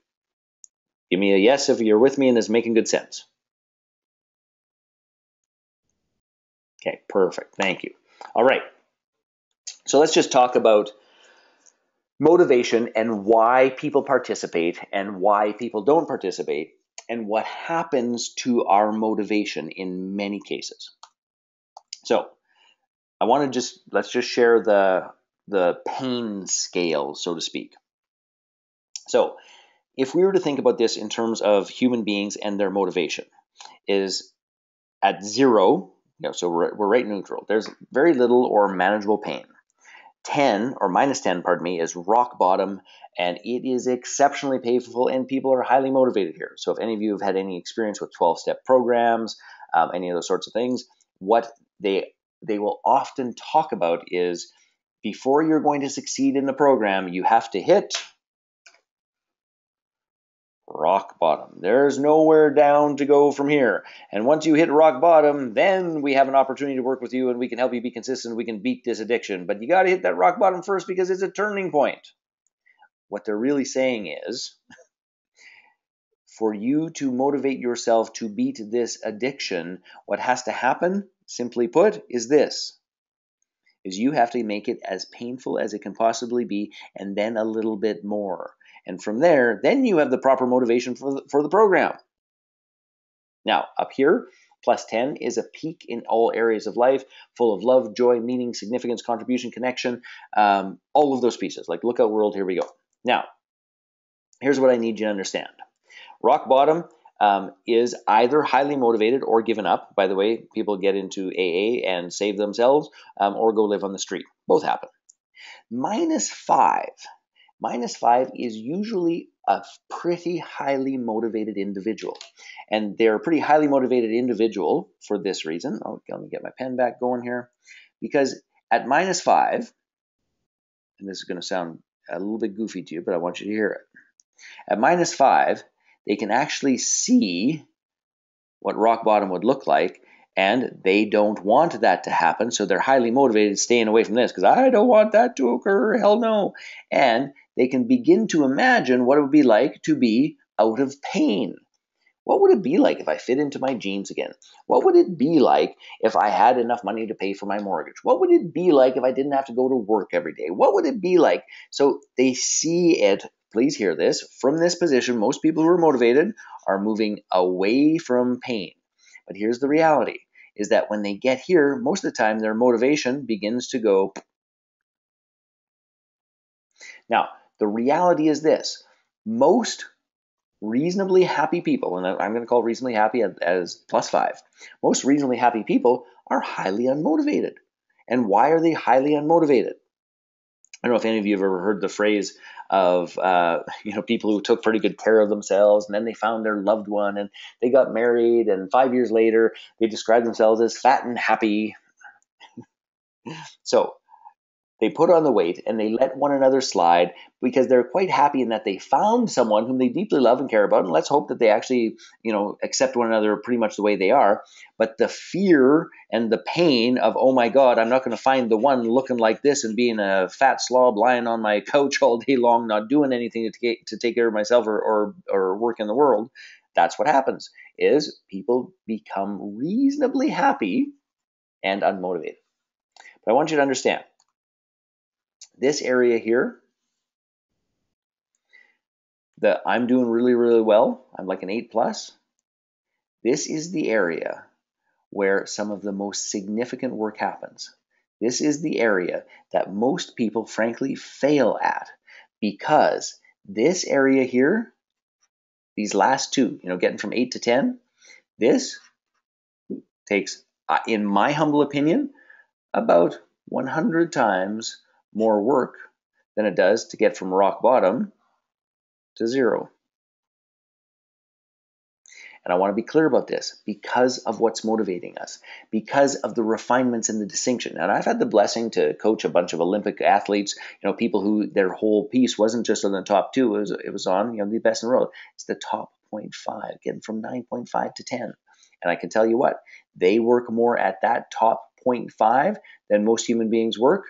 Give me a yes if you're with me and is making good sense. Okay, perfect. Thank you. All right. So let's just talk about motivation and why people participate and why people don't participate and what happens to our motivation in many cases. So, I want to just let's just share the the pain scale, so to speak. So, if we were to think about this in terms of human beings and their motivation, is at zero, you know, so we're, we're right neutral. There's very little or manageable pain. 10 or minus 10, pardon me, is rock bottom and it is exceptionally painful and people are highly motivated here. So if any of you have had any experience with 12 step programs, um, any of those sorts of things, what they they will often talk about is before you're going to succeed in the program, you have to hit rock bottom. There's nowhere down to go from here. And once you hit rock bottom, then we have an opportunity to work with you and we can help you be consistent. We can beat this addiction. But you got to hit that rock bottom first because it's a turning point. What they're really saying is for you to motivate yourself to beat this addiction, what has to happen, simply put, is this is you have to make it as painful as it can possibly be and then a little bit more And from there, then you have the proper motivation for the, for the program. Now, up here, plus 10 is a peak in all areas of life, full of love, joy, meaning, significance, contribution, connection, um, all of those pieces. Like look out, world, here we go. Now, here's what I need you to understand. Rock bottom um, is either highly motivated or given up. By the way, people get into AA and save themselves um, or go live on the street. Both happen. Minus five. Minus five is usually a pretty highly motivated individual. And they're a pretty highly motivated individual for this reason. Oh, let me get my pen back going here. Because at minus five, and this is going to sound a little bit goofy to you, but I want you to hear it. At minus five, they can actually see what rock bottom would look like and they don't want that to happen so they're highly motivated staying away from this because i don't want that to occur hell no and they can begin to imagine what it would be like to be out of pain what would it be like if I fit into my jeans again? What would it be like if I had enough money to pay for my mortgage? What would it be like if I didn't have to go to work every day? What would it be like? So they see it please hear this, from this position, most people who are motivated are moving away from pain. But here's the reality is that when they get here, most of the time their motivation begins to go. Now, the reality is this most reasonably happy people, and I'm going to call reasonably happy as plus five, most reasonably happy people are highly unmotivated. And why are they highly unmotivated? I don't know if any of you have ever heard the phrase of uh, you know people who took pretty good care of themselves, and then they found their loved one, and they got married, and five years later they described themselves as fat and happy. so they put on the weight and they let one another slide because they're quite happy in that they found someone whom they deeply love and care about. And let's hope that they actually, you know, accept one another pretty much the way they are. But the fear and the pain of, oh my God, I'm not going to find the one looking like this and being a fat slob lying on my couch all day long, not doing anything to take, to take care of myself or, or, or work in the world. That's what happens is people become reasonably happy and unmotivated. But I want you to understand this area here, that I'm doing really, really well, I'm like an 8 plus, this is the area where some of the most significant work happens. This is the area that most people, frankly, fail at because this area here, these last two, you know, getting from 8 to 10, this takes, uh, in my humble opinion, about 100 times more work than it does to get from rock bottom to zero. And I want to be clear about this because of what's motivating us, because of the refinements and the distinction. And I've had the blessing to coach a bunch of Olympic athletes, you know, people who their whole piece wasn't just on the top two, it was, it was on, you know, the best in the world. It's the top 0.5, getting from 9.5 to 10. And I can tell you what, they work more at that top 0.5 than most human beings work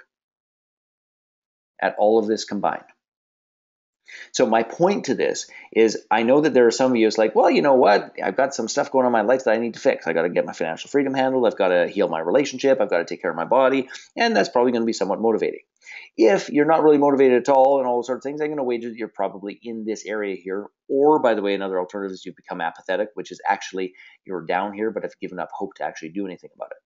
at all of this combined. So my point to this is I know that there are some of you who's like, well, you know what? I've got some stuff going on in my life that I need to fix. I got to get my financial freedom handled. I've got to heal my relationship. I've got to take care of my body. And that's probably going to be somewhat motivating. If you're not really motivated at all and all those sorts of things, I'm going to wager that you're probably in this area here. Or, by the way, another alternative is you become apathetic, which is actually you're down here, but have given up hope to actually do anything about it.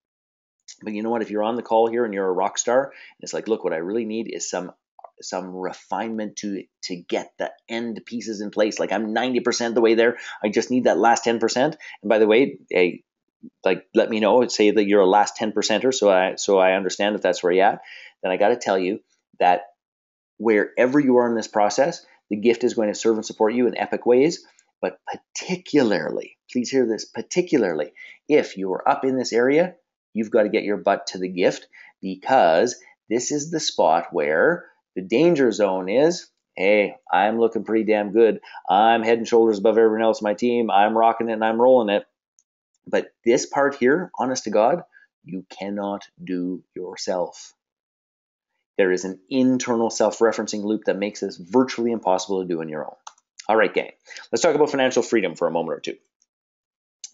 But you know what? If you're on the call here and you're a rock star, it's like, look, what I really need is some some refinement to to get the end pieces in place. Like I'm 90% the way there. I just need that last 10%. And by the way, hey, like let me know. Say that you're a last 10 percenter, so I so I understand if that's where you're at. Then I got to tell you that wherever you are in this process, the gift is going to serve and support you in epic ways. But particularly, please hear this, particularly if you are up in this area, you've got to get your butt to the gift because this is the spot where the danger zone is hey, I'm looking pretty damn good. I'm head and shoulders above everyone else on my team. I'm rocking it and I'm rolling it. But this part here, honest to God, you cannot do yourself. There is an internal self referencing loop that makes this virtually impossible to do on your own. All right, gang, let's talk about financial freedom for a moment or two.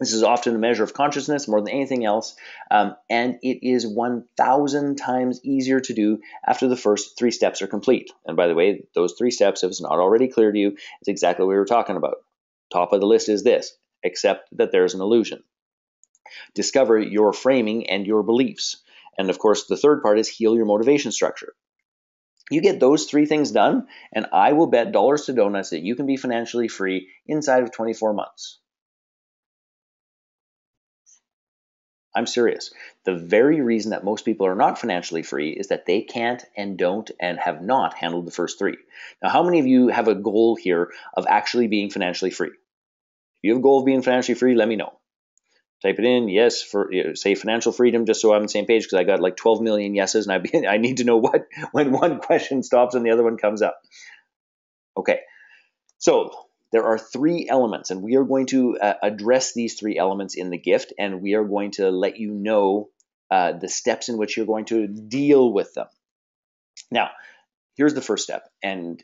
This is often a measure of consciousness more than anything else, um, and it is 1,000 times easier to do after the first three steps are complete. And by the way, those three steps, if it's not already clear to you, it's exactly what we were talking about. Top of the list is this, except that there's an illusion. Discover your framing and your beliefs. And of course, the third part is heal your motivation structure. You get those three things done, and I will bet dollars to donuts that you can be financially free inside of 24 months. I'm serious. The very reason that most people are not financially free is that they can't and don't and have not handled the first three. Now, how many of you have a goal here of actually being financially free? If you have a goal of being financially free, let me know. Type it in, yes, for say financial freedom, just so I'm on the same page, because I got like 12 million yeses, and I, I need to know what when one question stops and the other one comes up. Okay, so there are three elements, and we are going to uh, address these three elements in the gift, and we are going to let you know uh, the steps in which you're going to deal with them. Now, here's the first step, and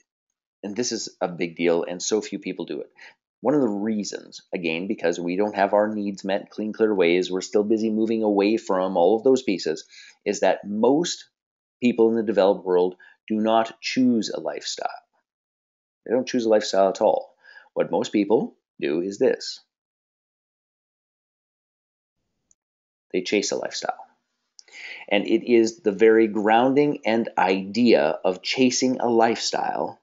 and this is a big deal, and so few people do it. One of the reasons, again, because we don't have our needs met clean, clear ways, we're still busy moving away from all of those pieces, is that most people in the developed world do not choose a lifestyle. They don't choose a lifestyle at all. What most people do is this they chase a lifestyle. And it is the very grounding and idea of chasing a lifestyle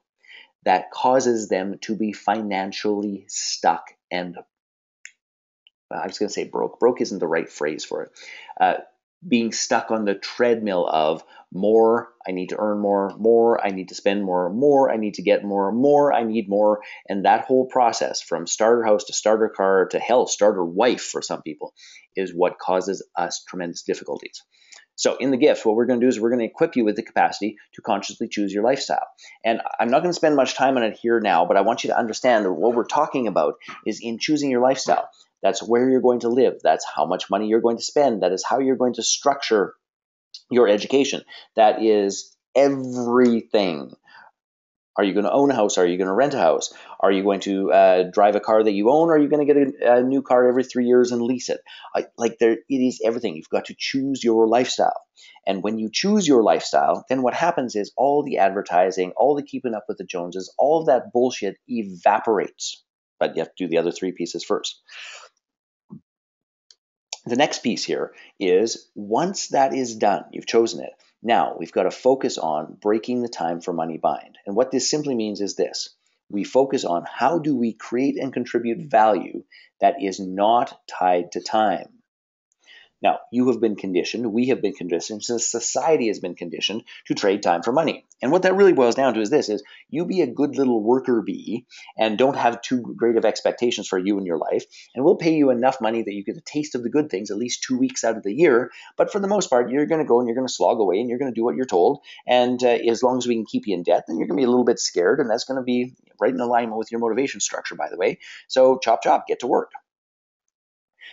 that causes them to be financially stuck and I was going to say broke. Broke isn't the right phrase for it. Uh, being stuck on the treadmill of more, I need to earn more, more, I need to spend more, more, I need to get more, more, I need more. And that whole process from starter house to starter car to hell, starter wife for some people is what causes us tremendous difficulties. So, in the gift, what we're going to do is we're going to equip you with the capacity to consciously choose your lifestyle. And I'm not going to spend much time on it here now, but I want you to understand that what we're talking about is in choosing your lifestyle. That's where you're going to live. That's how much money you're going to spend. That is how you're going to structure your education. That is everything. Are you going to own a house? Are you going to rent a house? Are you going to uh, drive a car that you own? Are you going to get a, a new car every three years and lease it? I, like there, it is everything. You've got to choose your lifestyle. And when you choose your lifestyle, then what happens is all the advertising, all the keeping up with the Joneses, all that bullshit evaporates. But you have to do the other three pieces first. The next piece here is once that is done, you've chosen it, now we've got to focus on breaking the time for money bind. And what this simply means is this we focus on how do we create and contribute value that is not tied to time. Now, you have been conditioned, we have been conditioned, since society has been conditioned to trade time for money. And what that really boils down to is this is you be a good little worker bee and don't have too great of expectations for you in your life, and we'll pay you enough money that you get a taste of the good things at least two weeks out of the year. But for the most part, you're going to go and you're going to slog away and you're going to do what you're told. And uh, as long as we can keep you in debt, then you're going to be a little bit scared, and that's going to be right in alignment with your motivation structure, by the way. So chop chop, get to work.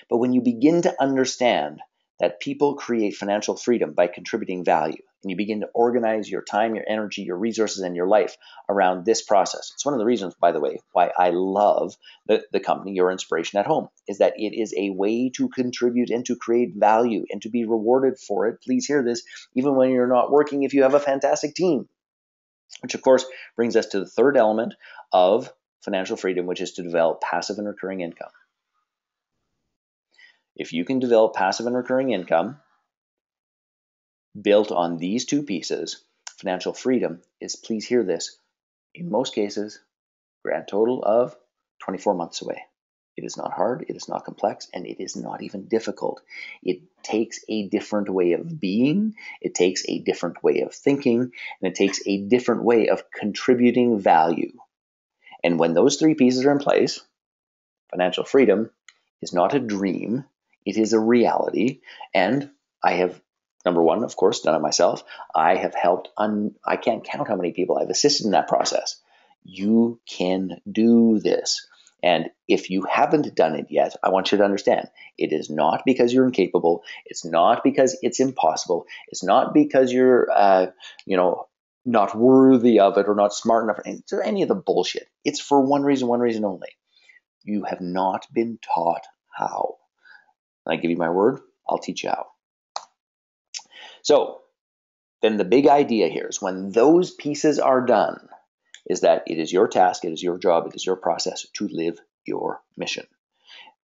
But when you begin to understand that people create financial freedom by contributing value, and you begin to organize your time, your energy, your resources, and your life around this process. It's one of the reasons, by the way, why I love the, the company Your Inspiration at Home, is that it is a way to contribute and to create value and to be rewarded for it. Please hear this, even when you're not working, if you have a fantastic team. Which, of course, brings us to the third element of financial freedom, which is to develop passive and recurring income. If you can develop passive and recurring income built on these two pieces, financial freedom is, please hear this, in most cases, grand total of 24 months away. It is not hard, it is not complex, and it is not even difficult. It takes a different way of being, it takes a different way of thinking, and it takes a different way of contributing value. And when those three pieces are in place, financial freedom is not a dream, it is a reality. And I have, number one, of course, done it myself. I have helped, un- I can't count how many people I've assisted in that process. You can do this. And if you haven't done it yet, I want you to understand it is not because you're incapable. It's not because it's impossible. It's not because you're, uh, you know, not worthy of it or not smart enough. Any of the bullshit. It's for one reason, one reason only. You have not been taught how. And I give you my word, I'll teach you how. So, then the big idea here is when those pieces are done, is that it is your task, it is your job, it is your process to live your mission.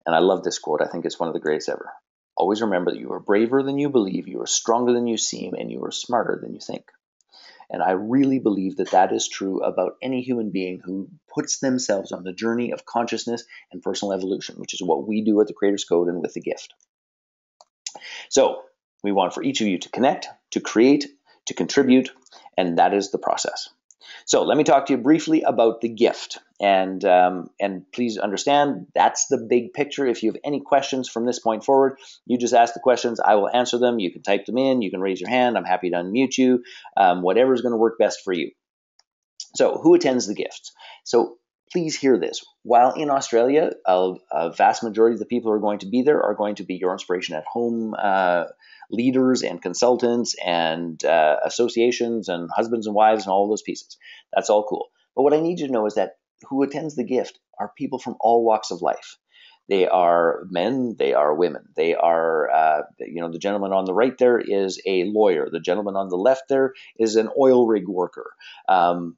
And I love this quote. I think it's one of the greatest ever. Always remember that you are braver than you believe, you are stronger than you seem, and you are smarter than you think. And I really believe that that is true about any human being who puts themselves on the journey of consciousness and personal evolution, which is what we do at the Creator's Code and with the gift. So, we want for each of you to connect, to create, to contribute, and that is the process. So let me talk to you briefly about the gift, and um, and please understand that's the big picture. If you have any questions from this point forward, you just ask the questions. I will answer them. You can type them in. You can raise your hand. I'm happy to unmute you. Um, whatever is going to work best for you. So who attends the gift? So please hear this. While in Australia, a, a, vast majority of the people who are going to be there are going to be your inspiration at home uh, leaders and consultants and uh, associations and husbands and wives and all those pieces. That's all cool. But what I need you to know is that who attends the gift are people from all walks of life. They are men, they are women. They are, uh, you know, the gentleman on the right there is a lawyer. The gentleman on the left there is an oil rig worker. Um,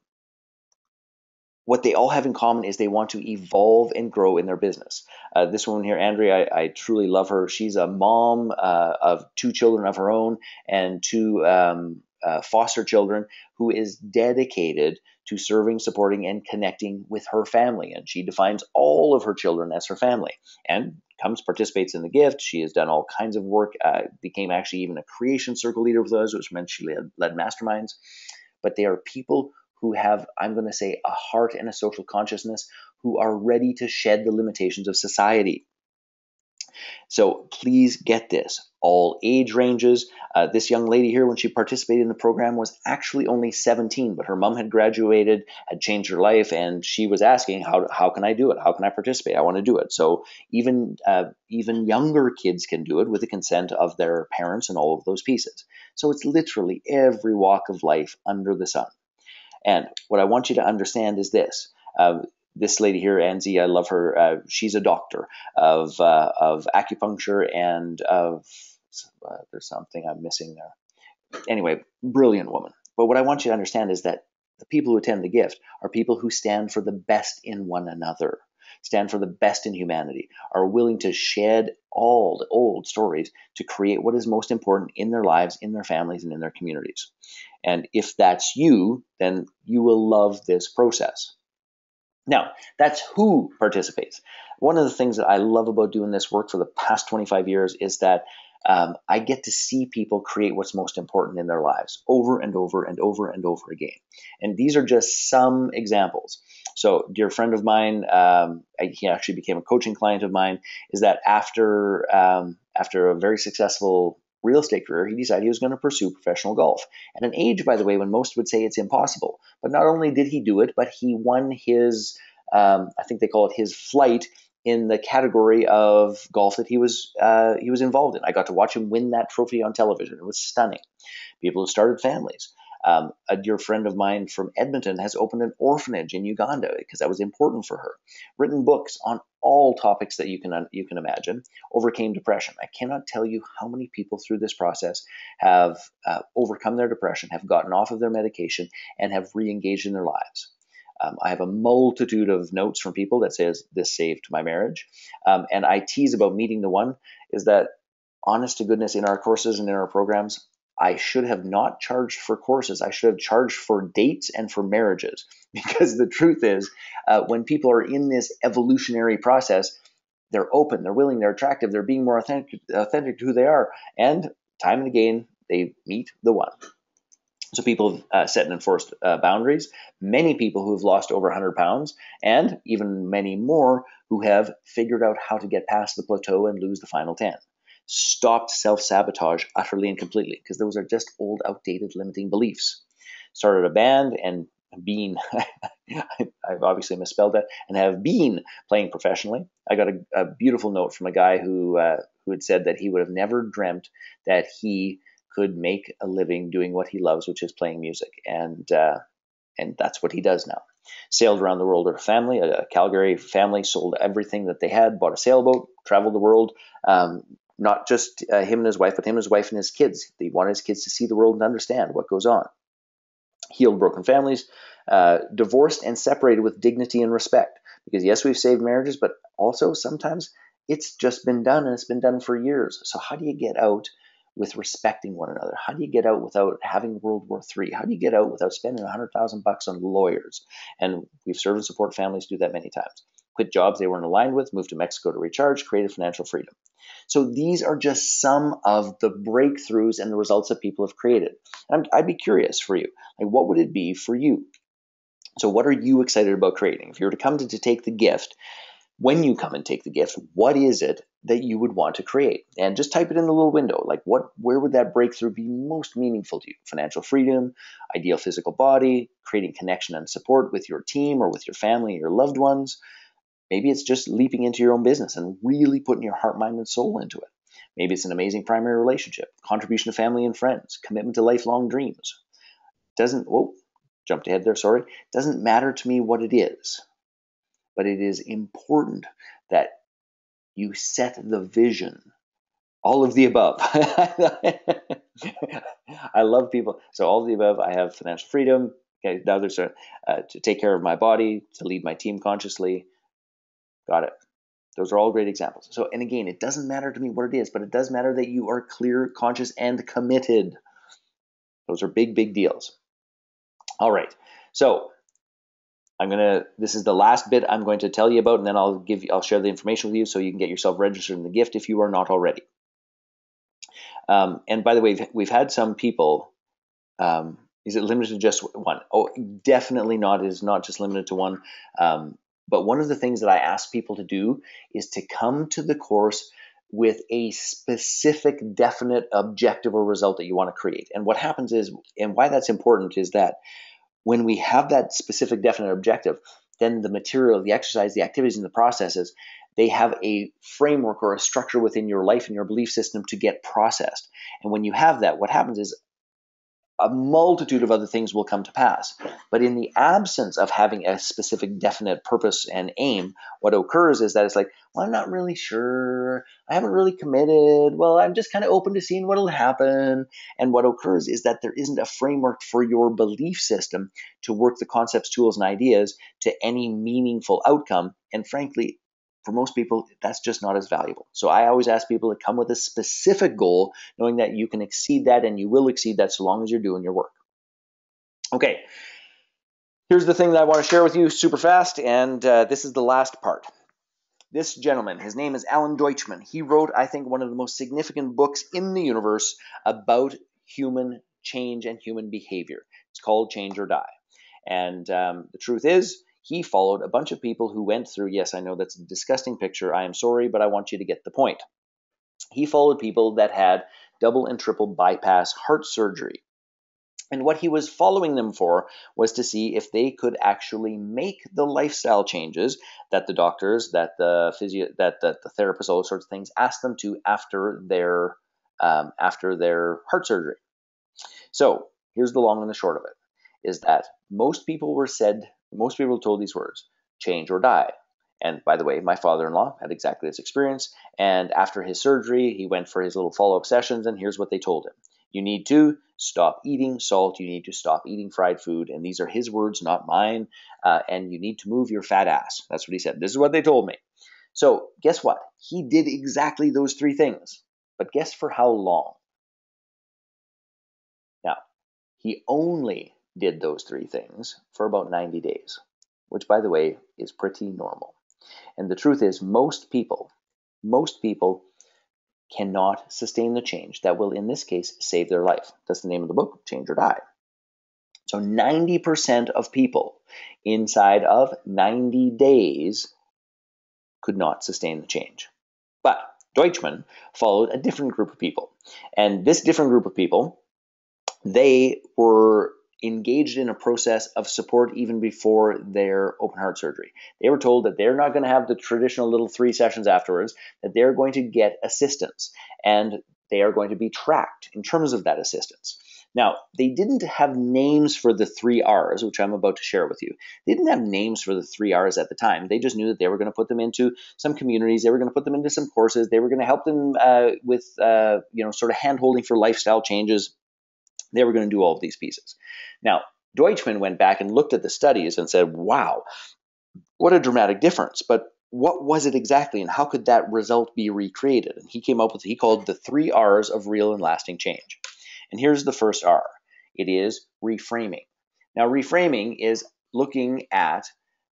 what they all have in common is they want to evolve and grow in their business. Uh, this woman here, Andrea, I, I, truly love her. She's a mom uh, of two children of her own and two um, uh, foster children who is dedicated to serving, supporting, and connecting with her family. And she defines all of her children as her family and comes, participates in the gift. She has done all kinds of work, uh, became actually even a creation circle leader with us, which meant she led, led masterminds. But they are people who have, I'm going to say, a heart and a social consciousness, who are ready to shed the limitations of society. So please get this. All age ranges. Uh, this young lady here, when she participated in the program, was actually only 17, but her mom had graduated, had changed her life, and she was asking, "How how can I do it? How can I participate? I want to do it." So even uh, even younger kids can do it with the consent of their parents and all of those pieces. So it's literally every walk of life under the sun. And what I want you to understand is this. Uh, this lady here, Anzi, I love her. Uh, she's a doctor of, uh, of acupuncture and of, uh, there's something I'm missing there. Anyway, brilliant woman. But what I want you to understand is that the people who attend the gift are people who stand for the best in one another, stand for the best in humanity, are willing to shed all the old stories to create what is most important in their lives, in their families, and in their communities. And if that's you, then you will love this process. Now, that's who participates. One of the things that I love about doing this work for the past 25 years is that um, I get to see people create what's most important in their lives over and over and over and over again. And these are just some examples. So, dear friend of mine, um, he actually became a coaching client of mine. Is that after um, after a very successful real estate career, he decided he was going to pursue professional golf at an age, by the way, when most would say it's impossible. But not only did he do it, but he won his, um, I think they call it his flight in the category of golf that he was uh, he was involved in. I got to watch him win that trophy on television. It was stunning. People have started families. Um, a dear friend of mine from Edmonton has opened an orphanage in Uganda because that was important for her. Written books on all topics that you can you can imagine. Overcame depression. I cannot tell you how many people through this process have uh, overcome their depression, have gotten off of their medication, and have re-engaged in their lives. Um, I have a multitude of notes from people that says this saved my marriage, um, and I tease about meeting the one. Is that honest to goodness in our courses and in our programs, I should have not charged for courses. I should have charged for dates and for marriages. Because the truth is, uh, when people are in this evolutionary process, they're open, they're willing, they're attractive, they're being more authentic, authentic to who they are. And time and again, they meet the one. So people have uh, set and enforced uh, boundaries. Many people who have lost over 100 pounds, and even many more who have figured out how to get past the plateau and lose the final 10 stopped self sabotage utterly and completely because those are just old, outdated, limiting beliefs. Started a band and been, I've obviously misspelled that, and have been playing professionally. I got a, a beautiful note from a guy who uh, who had said that he would have never dreamt that he could make a living doing what he loves, which is playing music, and uh, and that's what he does now. Sailed around the world with a family. A Calgary family sold everything that they had, bought a sailboat, traveled the world. Um, not just uh, him and his wife, but him and his wife and his kids. He wanted his kids to see the world and understand what goes on. Healed broken families, uh, divorced and separated with dignity and respect. Because yes, we've saved marriages, but also sometimes it's just been done and it's been done for years. So how do you get out with respecting one another? How do you get out without having World War III? How do you get out without spending a hundred thousand bucks on lawyers? And we've served and support families do that many times. Quit jobs they weren't aligned with, moved to Mexico to recharge, created financial freedom. So these are just some of the breakthroughs and the results that people have created. And I'd be curious for you, like what would it be for you? So what are you excited about creating? If you were to come to, to take the gift, when you come and take the gift, what is it that you would want to create? And just type it in the little window. Like what where would that breakthrough be most meaningful to you? Financial freedom, ideal physical body, creating connection and support with your team or with your family, your loved ones. Maybe it's just leaping into your own business and really putting your heart, mind, and soul into it. Maybe it's an amazing primary relationship, contribution to family and friends, commitment to lifelong dreams. Doesn't whoa, jumped ahead there, sorry. Doesn't matter to me what it is but it is important that you set the vision. All of the above. I love people. So all of the above. I have financial freedom. Okay, now there's a, uh, to take care of my body, to lead my team consciously. Got it. Those are all great examples. So, and again, it doesn't matter to me what it is, but it does matter that you are clear, conscious, and committed. Those are big, big deals. All right. So I'm gonna. This is the last bit I'm going to tell you about, and then I'll give you. I'll share the information with you so you can get yourself registered in the gift if you are not already. Um, and by the way, we've, we've had some people. Um, is it limited to just one? Oh, definitely not. It is not just limited to one. Um, but one of the things that I ask people to do is to come to the course with a specific, definite objective or result that you want to create. And what happens is, and why that's important is that when we have that specific definite objective, then the material, the exercise, the activities, and the processes, they have a framework or a structure within your life and your belief system to get processed. And when you have that, what happens is a multitude of other things will come to pass. But in the absence of having a specific, definite purpose and aim, what occurs is that it's like, well, I'm not really sure. I haven't really committed. Well, I'm just kind of open to seeing what'll happen. And what occurs is that there isn't a framework for your belief system to work the concepts, tools, and ideas to any meaningful outcome. And frankly, for most people, that's just not as valuable. So I always ask people to come with a specific goal, knowing that you can exceed that and you will exceed that so long as you're doing your work. Okay, here's the thing that I want to share with you super fast, and uh, this is the last part. This gentleman, his name is Alan Deutschman. He wrote, I think, one of the most significant books in the universe about human change and human behavior. It's called Change or Die. And um, the truth is, he followed a bunch of people who went through, yes, I know that's a disgusting picture. I am sorry, but I want you to get the point. He followed people that had double and triple bypass heart surgery. And what he was following them for was to see if they could actually make the lifestyle changes that the doctors, that the physio, that, that the therapists, all sorts of things asked them to after their um, after their heart surgery. So here's the long and the short of it: is that most people were said most people told these words change or die. And by the way, my father in law had exactly this experience. And after his surgery, he went for his little follow up sessions, and here's what they told him You need to stop eating salt, you need to stop eating fried food. And these are his words, not mine. Uh, and you need to move your fat ass. That's what he said. This is what they told me. So, guess what? He did exactly those three things. But guess for how long? Now, he only did those three things for about 90 days, which, by the way, is pretty normal. And the truth is, most people, most people cannot sustain the change that will, in this case, save their life. That's the name of the book, Change or Die. So 90% of people inside of 90 days could not sustain the change. But Deutschman followed a different group of people. And this different group of people, they were engaged in a process of support even before their open heart surgery. They were told that they're not going to have the traditional little three sessions afterwards, that they're going to get assistance and they are going to be tracked in terms of that assistance. Now, they didn't have names for the three R's, which I'm about to share with you. They didn't have names for the three R's at the time. They just knew that they were going to put them into some communities. They were going to put them into some courses. They were going to help them uh, with, uh, you know, sort of hand holding for lifestyle changes. They were going to do all of these pieces. Now, Deutschman went back and looked at the studies and said, wow, what a dramatic difference. But what was it exactly and how could that result be recreated? And he came up with, he called the three R's of real and lasting change. And here's the first R it is reframing. Now, reframing is looking at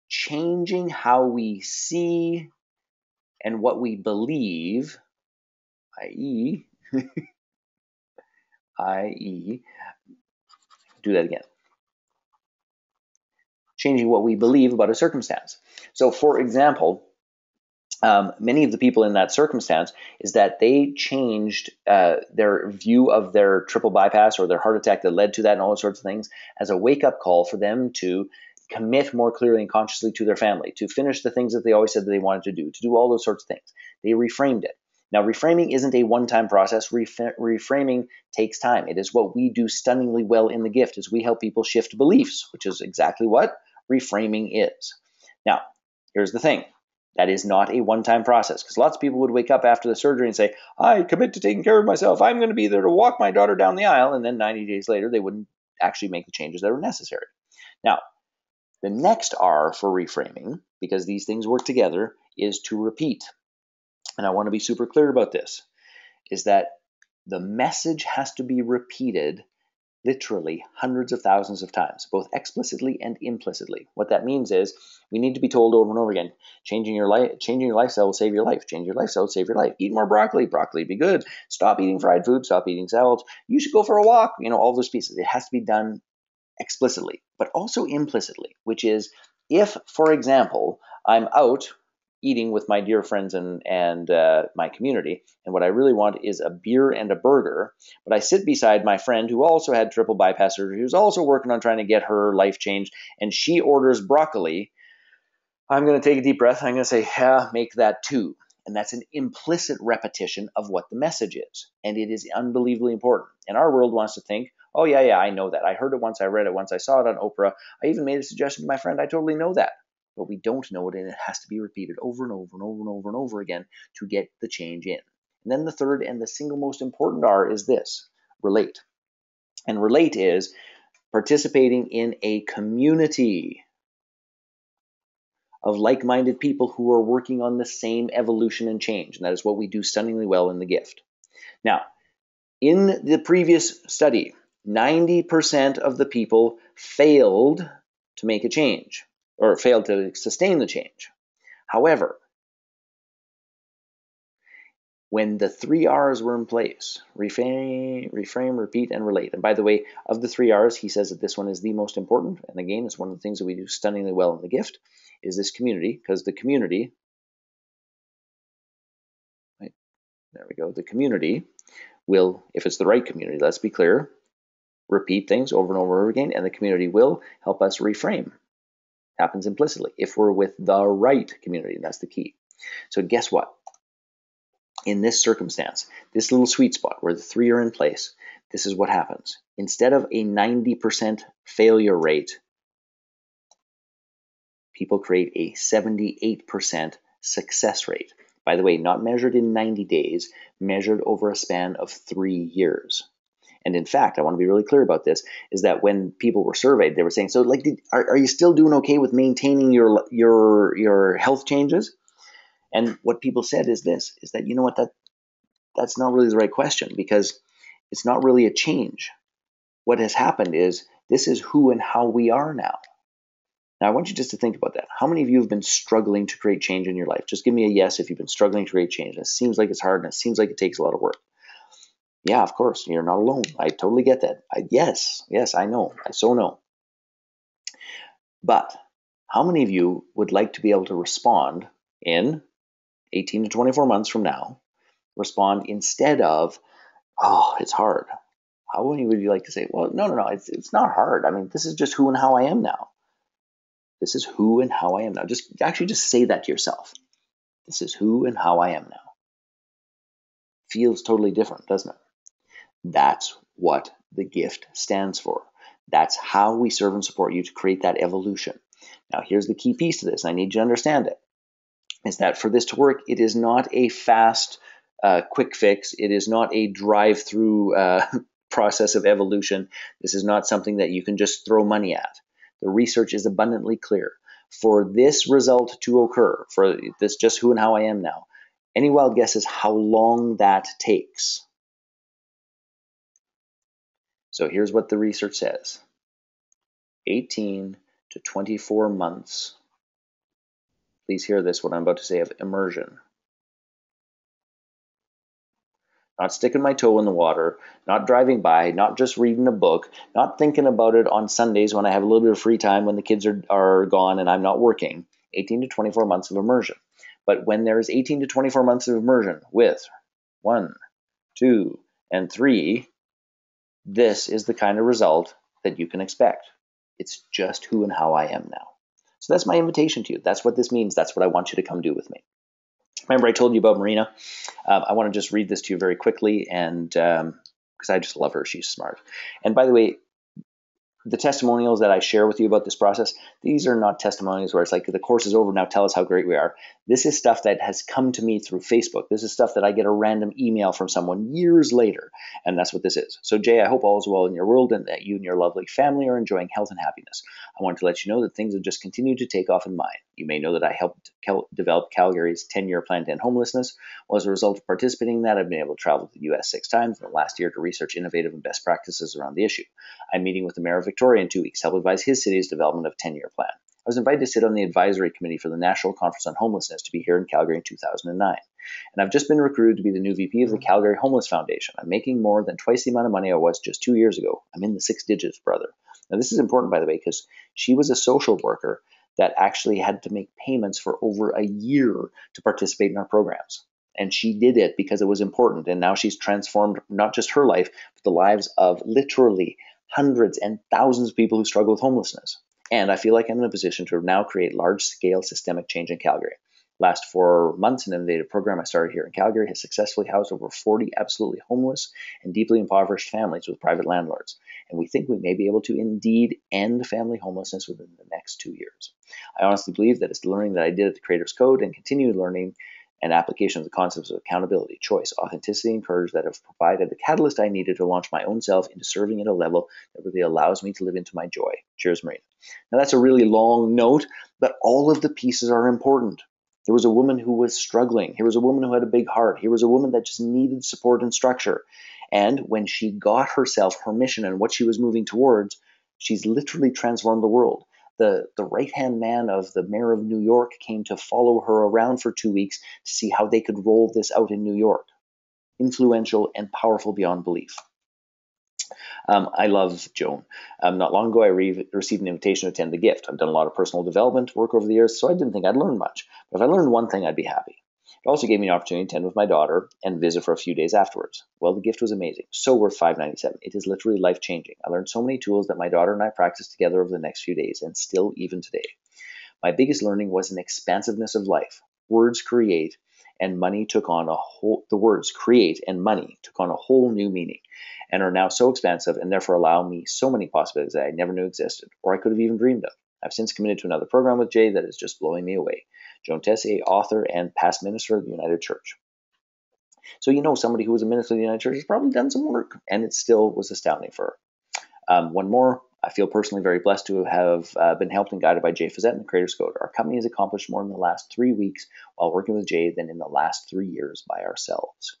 changing how we see and what we believe, i.e., i.e., do that again. Changing what we believe about a circumstance. So, for example, um, many of the people in that circumstance is that they changed uh, their view of their triple bypass or their heart attack that led to that and all those sorts of things as a wake up call for them to commit more clearly and consciously to their family, to finish the things that they always said that they wanted to do, to do all those sorts of things. They reframed it. Now, reframing isn't a one-time process. Ref- reframing takes time. It is what we do stunningly well in the gift is we help people shift beliefs, which is exactly what reframing is. Now, here's the thing. That is not a one time process because lots of people would wake up after the surgery and say, I commit to taking care of myself. I'm going to be there to walk my daughter down the aisle. And then 90 days later, they wouldn't actually make the changes that were necessary. Now, the next R for reframing, because these things work together, is to repeat. And I want to be super clear about this is that the message has to be repeated literally hundreds of thousands of times, both explicitly and implicitly. What that means is we need to be told over and over again, changing your life, changing your lifestyle will save your life. Change your lifestyle will save your life. Eat more broccoli, broccoli be good. Stop eating fried food, stop eating salads. You should go for a walk. You know, all those pieces. It has to be done explicitly, but also implicitly, which is if, for example, I'm out eating with my dear friends and and uh, my community. And what I really want is a beer and a burger. But I sit beside my friend who also had triple bypass surgery, who's also working on trying to get her life changed, and she orders broccoli. I'm going to take a deep breath. I'm going to say, "Yeah, make that two." And that's an implicit repetition of what the message is. And it is unbelievably important. And our world wants to think, oh, yeah, yeah, I know that. I heard it once, I read it once, I saw it on Oprah. I even made a suggestion to my friend. I totally know that but we don't know it, and it has to be repeated over and over and over and over and over again to get the change in. And then the third and the single most important R is this relate. And relate is participating in a community of like minded people who are working on the same evolution and change. And that is what we do stunningly well in the gift. Now, in the previous study, 90% of the people failed to make a change or failed to sustain the change. However, when the three R's were in place reframe, reframe, repeat, and relate. And by the way, of the three R's, he says that this one is the most important. And again, it's one of the things that we do stunningly well in the gift is this community, because the community, right, there we go, the community will, if it's the right community, let's be clear, repeat things over and over again, and the community will help us reframe happens implicitly if we're with the right community. That's the key. So guess what? In this circumstance, this little sweet spot where the three are in place, this is what happens. Instead of a 90% failure rate, people create a 78% success rate. By the way, not measured in 90 days, measured over a span of three years. And in fact, I want to be really clear about this: is that when people were surveyed, they were saying, "So, like, did, are, are you still doing okay with maintaining your your your health changes?" And what people said is this: is that you know what that that's not really the right question because it's not really a change. What has happened is this is who and how we are now. Now, I want you just to think about that. How many of you have been struggling to create change in your life? Just give me a yes if you've been struggling to create change. It seems like it's hard and it seems like it takes a lot of work. Yeah, of course, you're not alone. I totally get that. I, yes, yes, I know. I so know. But how many of you would like to be able to respond in 18 to 24 months from now? Respond instead of, oh, it's hard. How many would you like to say, well, no, no, no, it's, it's not hard. I mean, this is just who and how I am now. This is who and how I am now. Just actually just say that to yourself. This is who and how I am now. Feels totally different, doesn't it? That's what the gift stands for. That's how we serve and support you to create that evolution. Now, here's the key piece to this, I need you to understand it is that for this to work, it is not a fast, uh, quick fix. It is not a drive through uh, process of evolution. This is not something that you can just throw money at. The research is abundantly clear. For this result to occur, for this just who and how I am now, any wild guesses how long that takes? So here's what the research says 18 to 24 months Please hear this, what I'm about to say of immersion. Not sticking my toe in the water, not driving by, not just reading a book, not thinking about it on Sundays when I have a little bit of free time when the kids are, are gone and I'm not working. 18 to 24 months of immersion. But when there is 18 to 24 months of immersion with one, two, and three, this is the kind of result that you can expect. It's just who and how I am now. So that's my invitation to you. That's what this means. That's what I want you to come do with me. Remember, I told you about Marina. Um, I want to just read this to you very quickly, and because um, I just love her, she's smart. And by the way, the testimonials that I share with you about this process, these are not testimonials where it's like the course is over now, tell us how great we are. This is stuff that has come to me through Facebook. This is stuff that I get a random email from someone years later, and that's what this is. So, Jay, I hope all is well in your world and that you and your lovely family are enjoying health and happiness. I want to let you know that things have just continued to take off in mine. You may know that I helped Cal- develop Calgary's 10 year plan to end homelessness. Well, as a result of participating in that, I've been able to travel to the US six times in the last year to research innovative and best practices around the issue. I'm meeting with the Mayor of Victoria in two weeks to help advise his city's development of 10 year plan. I was invited to sit on the advisory committee for the National Conference on Homelessness to be here in Calgary in 2009. And I've just been recruited to be the new VP of the Calgary Homeless Foundation. I'm making more than twice the amount of money I was just two years ago. I'm in the six digits, brother. Now, this is important, by the way, because she was a social worker that actually had to make payments for over a year to participate in our programs. And she did it because it was important. And now she's transformed not just her life, but the lives of literally hundreds and thousands of people who struggle with homelessness. And I feel like I'm in a position to now create large scale systemic change in Calgary. Last four months, an innovative program I started here in Calgary has successfully housed over 40 absolutely homeless and deeply impoverished families with private landlords. And we think we may be able to indeed end family homelessness within the next two years. I honestly believe that it's the learning that I did at the Creators Code and continued learning and application of the concepts of accountability, choice, authenticity, and courage that have provided the catalyst I needed to launch my own self into serving at a level that really allows me to live into my joy. Cheers, Marina. Now, that's a really long note, but all of the pieces are important. There was a woman who was struggling. Here was a woman who had a big heart. Here was a woman that just needed support and structure. And when she got herself her mission and what she was moving towards, she's literally transformed the world the, the right hand man of the mayor of New York came to follow her around for two weeks to see how they could roll this out in New York. Influential and powerful beyond belief. Um, I love Joan. Um, not long ago, I re- received an invitation to attend the gift. I've done a lot of personal development work over the years, so I didn't think I'd learn much. But if I learned one thing, I'd be happy. It also gave me an opportunity to attend with my daughter and visit for a few days afterwards. Well, the gift was amazing, so worth $5.97. It is literally life changing. I learned so many tools that my daughter and I practiced together over the next few days, and still even today. My biggest learning was an expansiveness of life. Words create, and money took on a whole. The words create and money took on a whole new meaning, and are now so expansive, and therefore allow me so many possibilities that I never knew existed, or I could have even dreamed of. I've since committed to another program with Jay that is just blowing me away. Joan Tessier, author and past minister of the United Church. So you know somebody who was a minister of the United Church has probably done some work, and it still was astounding for her. Um, one more, I feel personally very blessed to have uh, been helped and guided by Jay Fiset and the Creators Code. Our company has accomplished more in the last three weeks while working with Jay than in the last three years by ourselves.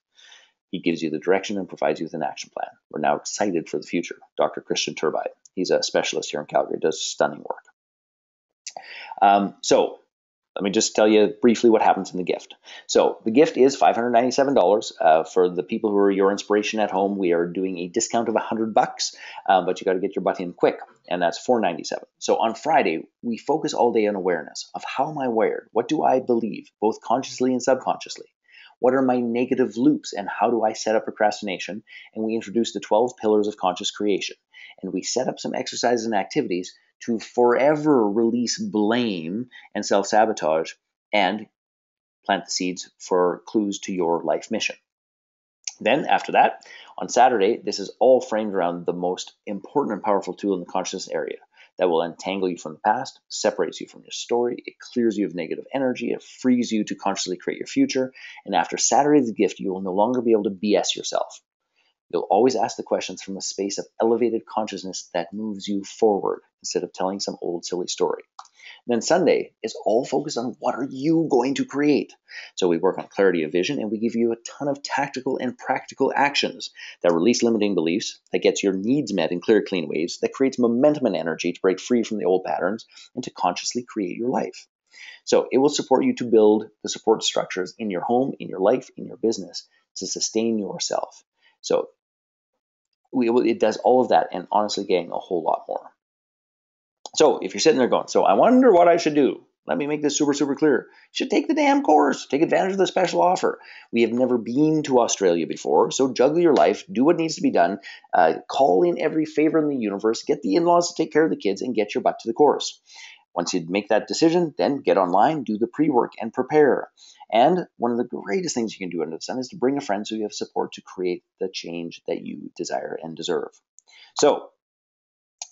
He gives you the direction and provides you with an action plan. We're now excited for the future. Dr. Christian Turbide, he's a specialist here in Calgary, does stunning work. Um, so let me just tell you briefly what happens in the gift. So the gift is $597 uh, for the people who are your inspiration at home. We are doing a discount of 100 bucks, uh, but you got to get your butt in quick, and that's 497. So on Friday, we focus all day on awareness of how am I wired? What do I believe, both consciously and subconsciously? What are my negative loops, and how do I set up procrastination? And we introduce the 12 pillars of conscious creation, and we set up some exercises and activities to forever release blame and self sabotage and plant the seeds for clues to your life mission. Then, after that, on Saturday, this is all framed around the most important and powerful tool in the consciousness area that will untangle you from the past, separates you from your story, it clears you of negative energy, it frees you to consciously create your future. And after Saturday the gift, you will no longer be able to BS yourself. You'll always ask the questions from a space of elevated consciousness that moves you forward instead of telling some old silly story. And then Sunday is all focused on what are you going to create. So we work on clarity of vision and we give you a ton of tactical and practical actions that release limiting beliefs, that gets your needs met in clear, clean ways, that creates momentum and energy to break free from the old patterns and to consciously create your life. So it will support you to build the support structures in your home, in your life, in your business to sustain yourself. So it does all of that and honestly, getting a whole lot more. So if you're sitting there going, so I wonder what I should do. Let me make this super, super clear. You should take the damn course. Take advantage of the special offer. We have never been to Australia before, so juggle your life, do what needs to be done, uh, call in every favor in the universe, get the in laws to take care of the kids, and get your butt to the course. Once you make that decision, then get online, do the pre work, and prepare. And one of the greatest things you can do under the sun is to bring a friend so you have support to create the change that you desire and deserve. So,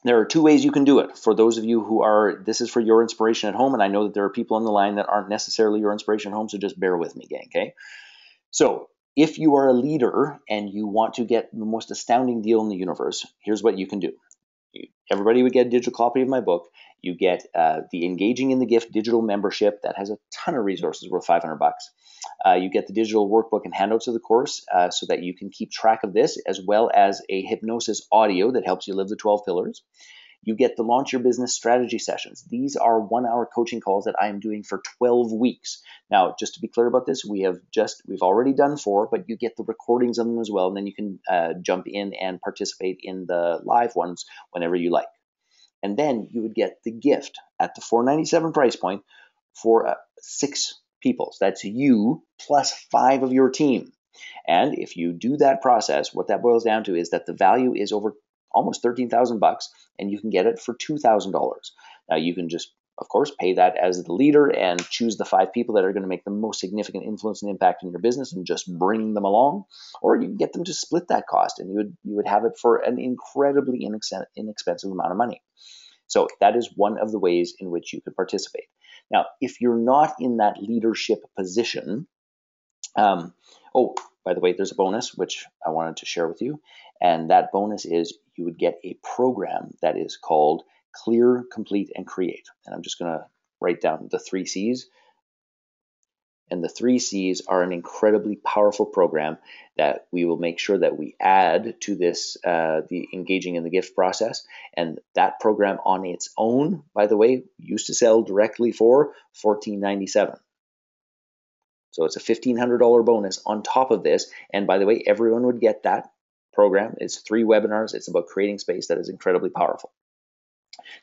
there are two ways you can do it. For those of you who are, this is for your inspiration at home, and I know that there are people on the line that aren't necessarily your inspiration at home, so just bear with me, gang, okay? So, if you are a leader and you want to get the most astounding deal in the universe, here's what you can do. Everybody would get a digital copy of my book. You get uh, the Engaging in the Gift digital membership that has a ton of resources worth 500 bucks. Uh, you get the digital workbook and handouts of the course uh, so that you can keep track of this, as well as a hypnosis audio that helps you live the 12 pillars. You get the Launch Your Business Strategy sessions. These are one hour coaching calls that I am doing for 12 weeks. Now, just to be clear about this, we have just, we've already done four, but you get the recordings of them as well. And then you can uh, jump in and participate in the live ones whenever you like. And then you would get the gift at the 497 price point for uh, six people. So that's you plus five of your team. And if you do that process, what that boils down to is that the value is over almost 13,000 bucks and you can get it for $2,000. Now you can just of course pay that as the leader and choose the five people that are going to make the most significant influence and impact in your business and just bring them along or you can get them to split that cost and you would you would have it for an incredibly inexpensive amount of money. So that is one of the ways in which you could participate. Now, if you're not in that leadership position, um, oh, by the way, there's a bonus which I wanted to share with you. And that bonus is you would get a program that is called Clear, Complete, and Create. And I'm just going to write down the three C's and the three C's are an incredibly powerful program that we will make sure that we add to this, uh, the engaging in the gift process. And that program on its own, by the way, used to sell directly for $14.97. So it's a $1,500 bonus on top of this. And by the way, everyone would get that program. It's three webinars. It's about creating space that is incredibly powerful.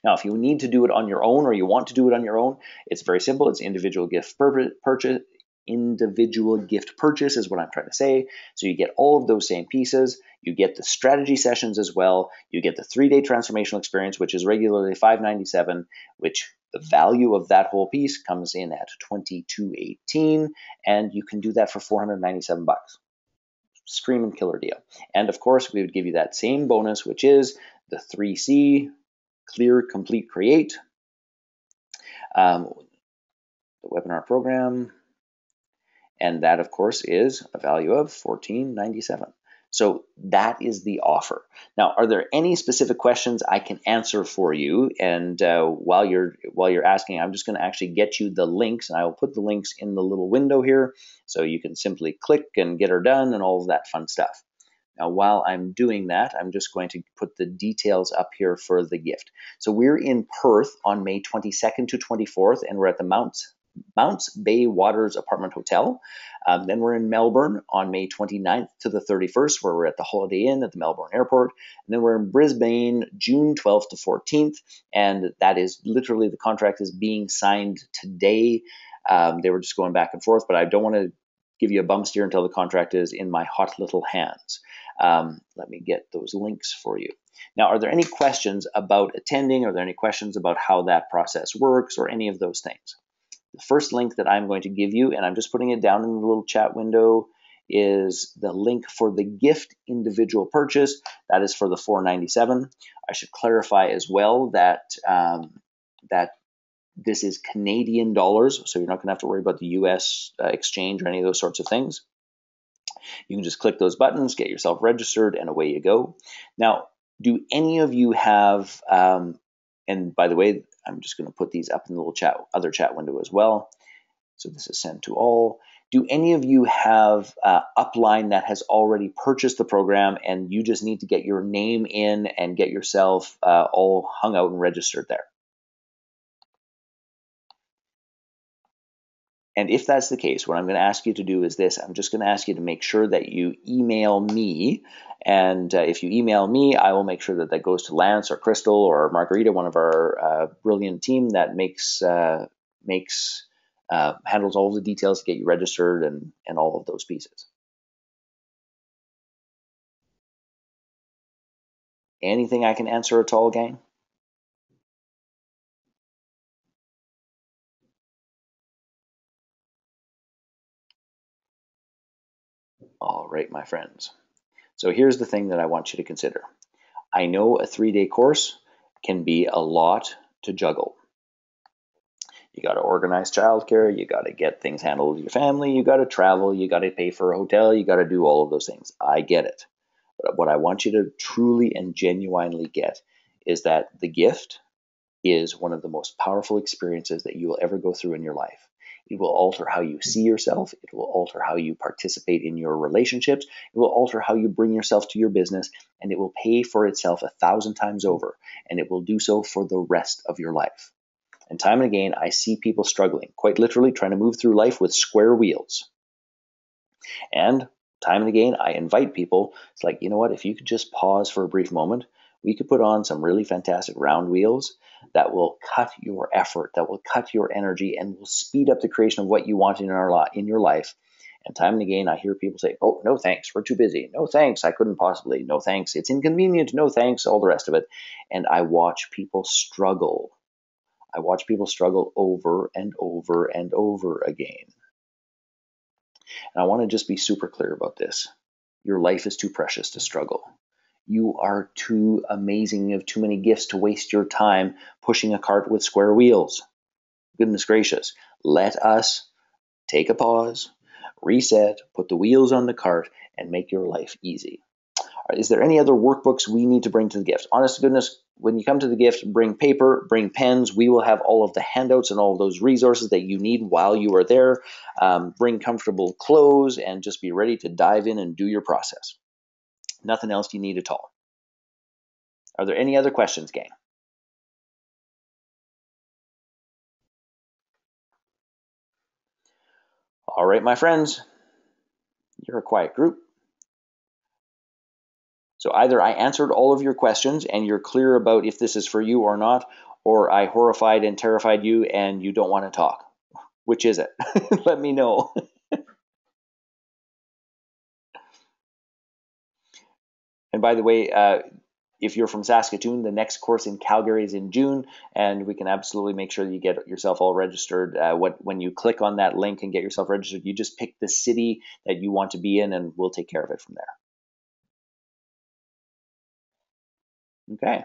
Now, if you need to do it on your own or you want to do it on your own, it's very simple. It's individual gift purchase, individual gift purchase is what I'm trying to say. So you get all of those same pieces. You get the strategy sessions as well. You get the three-day transformational experience, which is regularly 597, which the value of that whole piece comes in at 2218, and you can do that for 497 bucks. Screaming killer deal. And of course, we would give you that same bonus, which is the 3C, clear, complete, create. Um, the webinar program, and that, of course, is a value of 1497. So that is the offer. Now, are there any specific questions I can answer for you? And uh, while you're while you're asking, I'm just going to actually get you the links, and I will put the links in the little window here, so you can simply click and get her done and all of that fun stuff. Now, while I'm doing that, I'm just going to put the details up here for the gift. So we're in Perth on May 22nd to 24th, and we're at the Mount Mounts Bay Waters Apartment Hotel. Um, then we're in Melbourne on May 29th to the 31st, where we're at the Holiday Inn at the Melbourne Airport. And then we're in Brisbane June 12th to 14th, and that is literally the contract is being signed today. Um, they were just going back and forth, but I don't want to give you a bum steer until the contract is in my hot little hands. Um, let me get those links for you. Now, are there any questions about attending? Are there any questions about how that process works or any of those things? The first link that I'm going to give you, and I'm just putting it down in the little chat window, is the link for the gift individual purchase. That is for the 497. I should clarify as well that um, that this is Canadian dollars, so you're not going to have to worry about the U.S. Uh, exchange or any of those sorts of things. You can just click those buttons, get yourself registered, and away you go. Now, do any of you have? Um, and by the way, I'm just going to put these up in the little chat, other chat window as well. So this is sent to all. Do any of you have uh, upline that has already purchased the program and you just need to get your name in and get yourself uh, all hung out and registered there? And if that's the case, what I'm going to ask you to do is this I'm just going to ask you to make sure that you email me. And uh, if you email me, I will make sure that that goes to Lance or Crystal or Margarita, one of our uh, brilliant team that makes uh, makes uh, handles all the details to get you registered and, and all of those pieces. Anything I can answer at all, gang? All right, my friends. So here's the thing that I want you to consider. I know a three day course can be a lot to juggle. You got to organize childcare. You got to get things handled with your family. You got to travel. You got to pay for a hotel. You got to do all of those things. I get it. But what I want you to truly and genuinely get is that the gift is one of the most powerful experiences that you will ever go through in your life. It will alter how you see yourself. It will alter how you participate in your relationships. It will alter how you bring yourself to your business, and it will pay for itself a thousand times over, and it will do so for the rest of your life. And time and again, I see people struggling, quite literally trying to move through life with square wheels. And time and again, I invite people, it's like, you know what, if you could just pause for a brief moment, we could put on some really fantastic round wheels that will cut your effort, that will cut your energy, and will speed up the creation of what you want in, our li- in your life. And time and again, I hear people say, Oh, no thanks, we're too busy. No thanks, I couldn't possibly. No thanks, it's inconvenient. No thanks, all the rest of it. And I watch people struggle I watch people struggle over and over and over again. And I want to just be super clear about this. Your life is too precious to struggle. You are too amazing. You have too many gifts to waste your time pushing a cart with square wheels. Goodness gracious. Let us take a pause, reset, put the wheels on the cart, and make your life easy. Is there any other workbooks we need to bring to the gift? Honest to goodness, when you come to the gift, bring paper, bring pens. We will have all of the handouts and all of those resources that you need while you are there. Um, bring comfortable clothes and just be ready to dive in and do your process. Nothing else you need at all. Are there any other questions, gang? All right, my friends, you're a quiet group. So either I answered all of your questions and you're clear about if this is for you or not, or I horrified and terrified you and you don't want to talk. Which is it? Let me know. and by the way, uh, if you're from Saskatoon, the next course in Calgary is in June, and we can absolutely make sure that you get yourself all registered. Uh, what, when you click on that link and get yourself registered, you just pick the city that you want to be in, and we'll take care of it from there. Okay.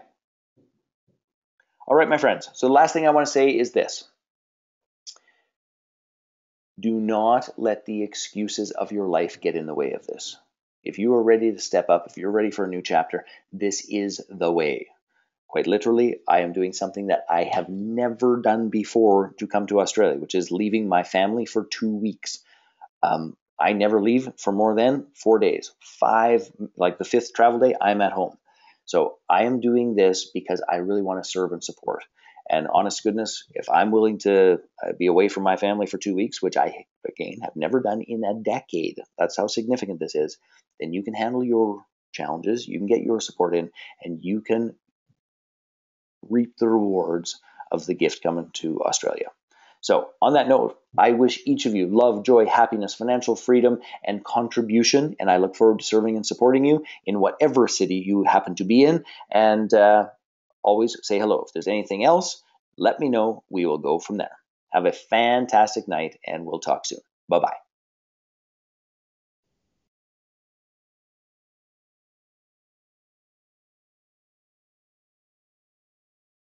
All right, my friends. So the last thing I want to say is this. Do not let the excuses of your life get in the way of this. If you are ready to step up, if you're ready for a new chapter, this is the way. Quite literally, I am doing something that I have never done before to come to Australia, which is leaving my family for two weeks. Um, I never leave for more than four days. Five, like the fifth travel day, I'm at home. So I am doing this because I really want to serve and support. And honest goodness, if I'm willing to uh, be away from my family for two weeks, which I, again, have never done in a decade, that's how significant this is, then you can handle your challenges, you can get your support in, and you can reap the rewards of the gift coming to Australia. So, on that note, I wish each of you love, joy, happiness, financial freedom, and contribution. And I look forward to serving and supporting you in whatever city you happen to be in. And uh, always say hello. If there's anything else, let me know. We will go from there. Have a fantastic night, and we'll talk soon. Bye bye.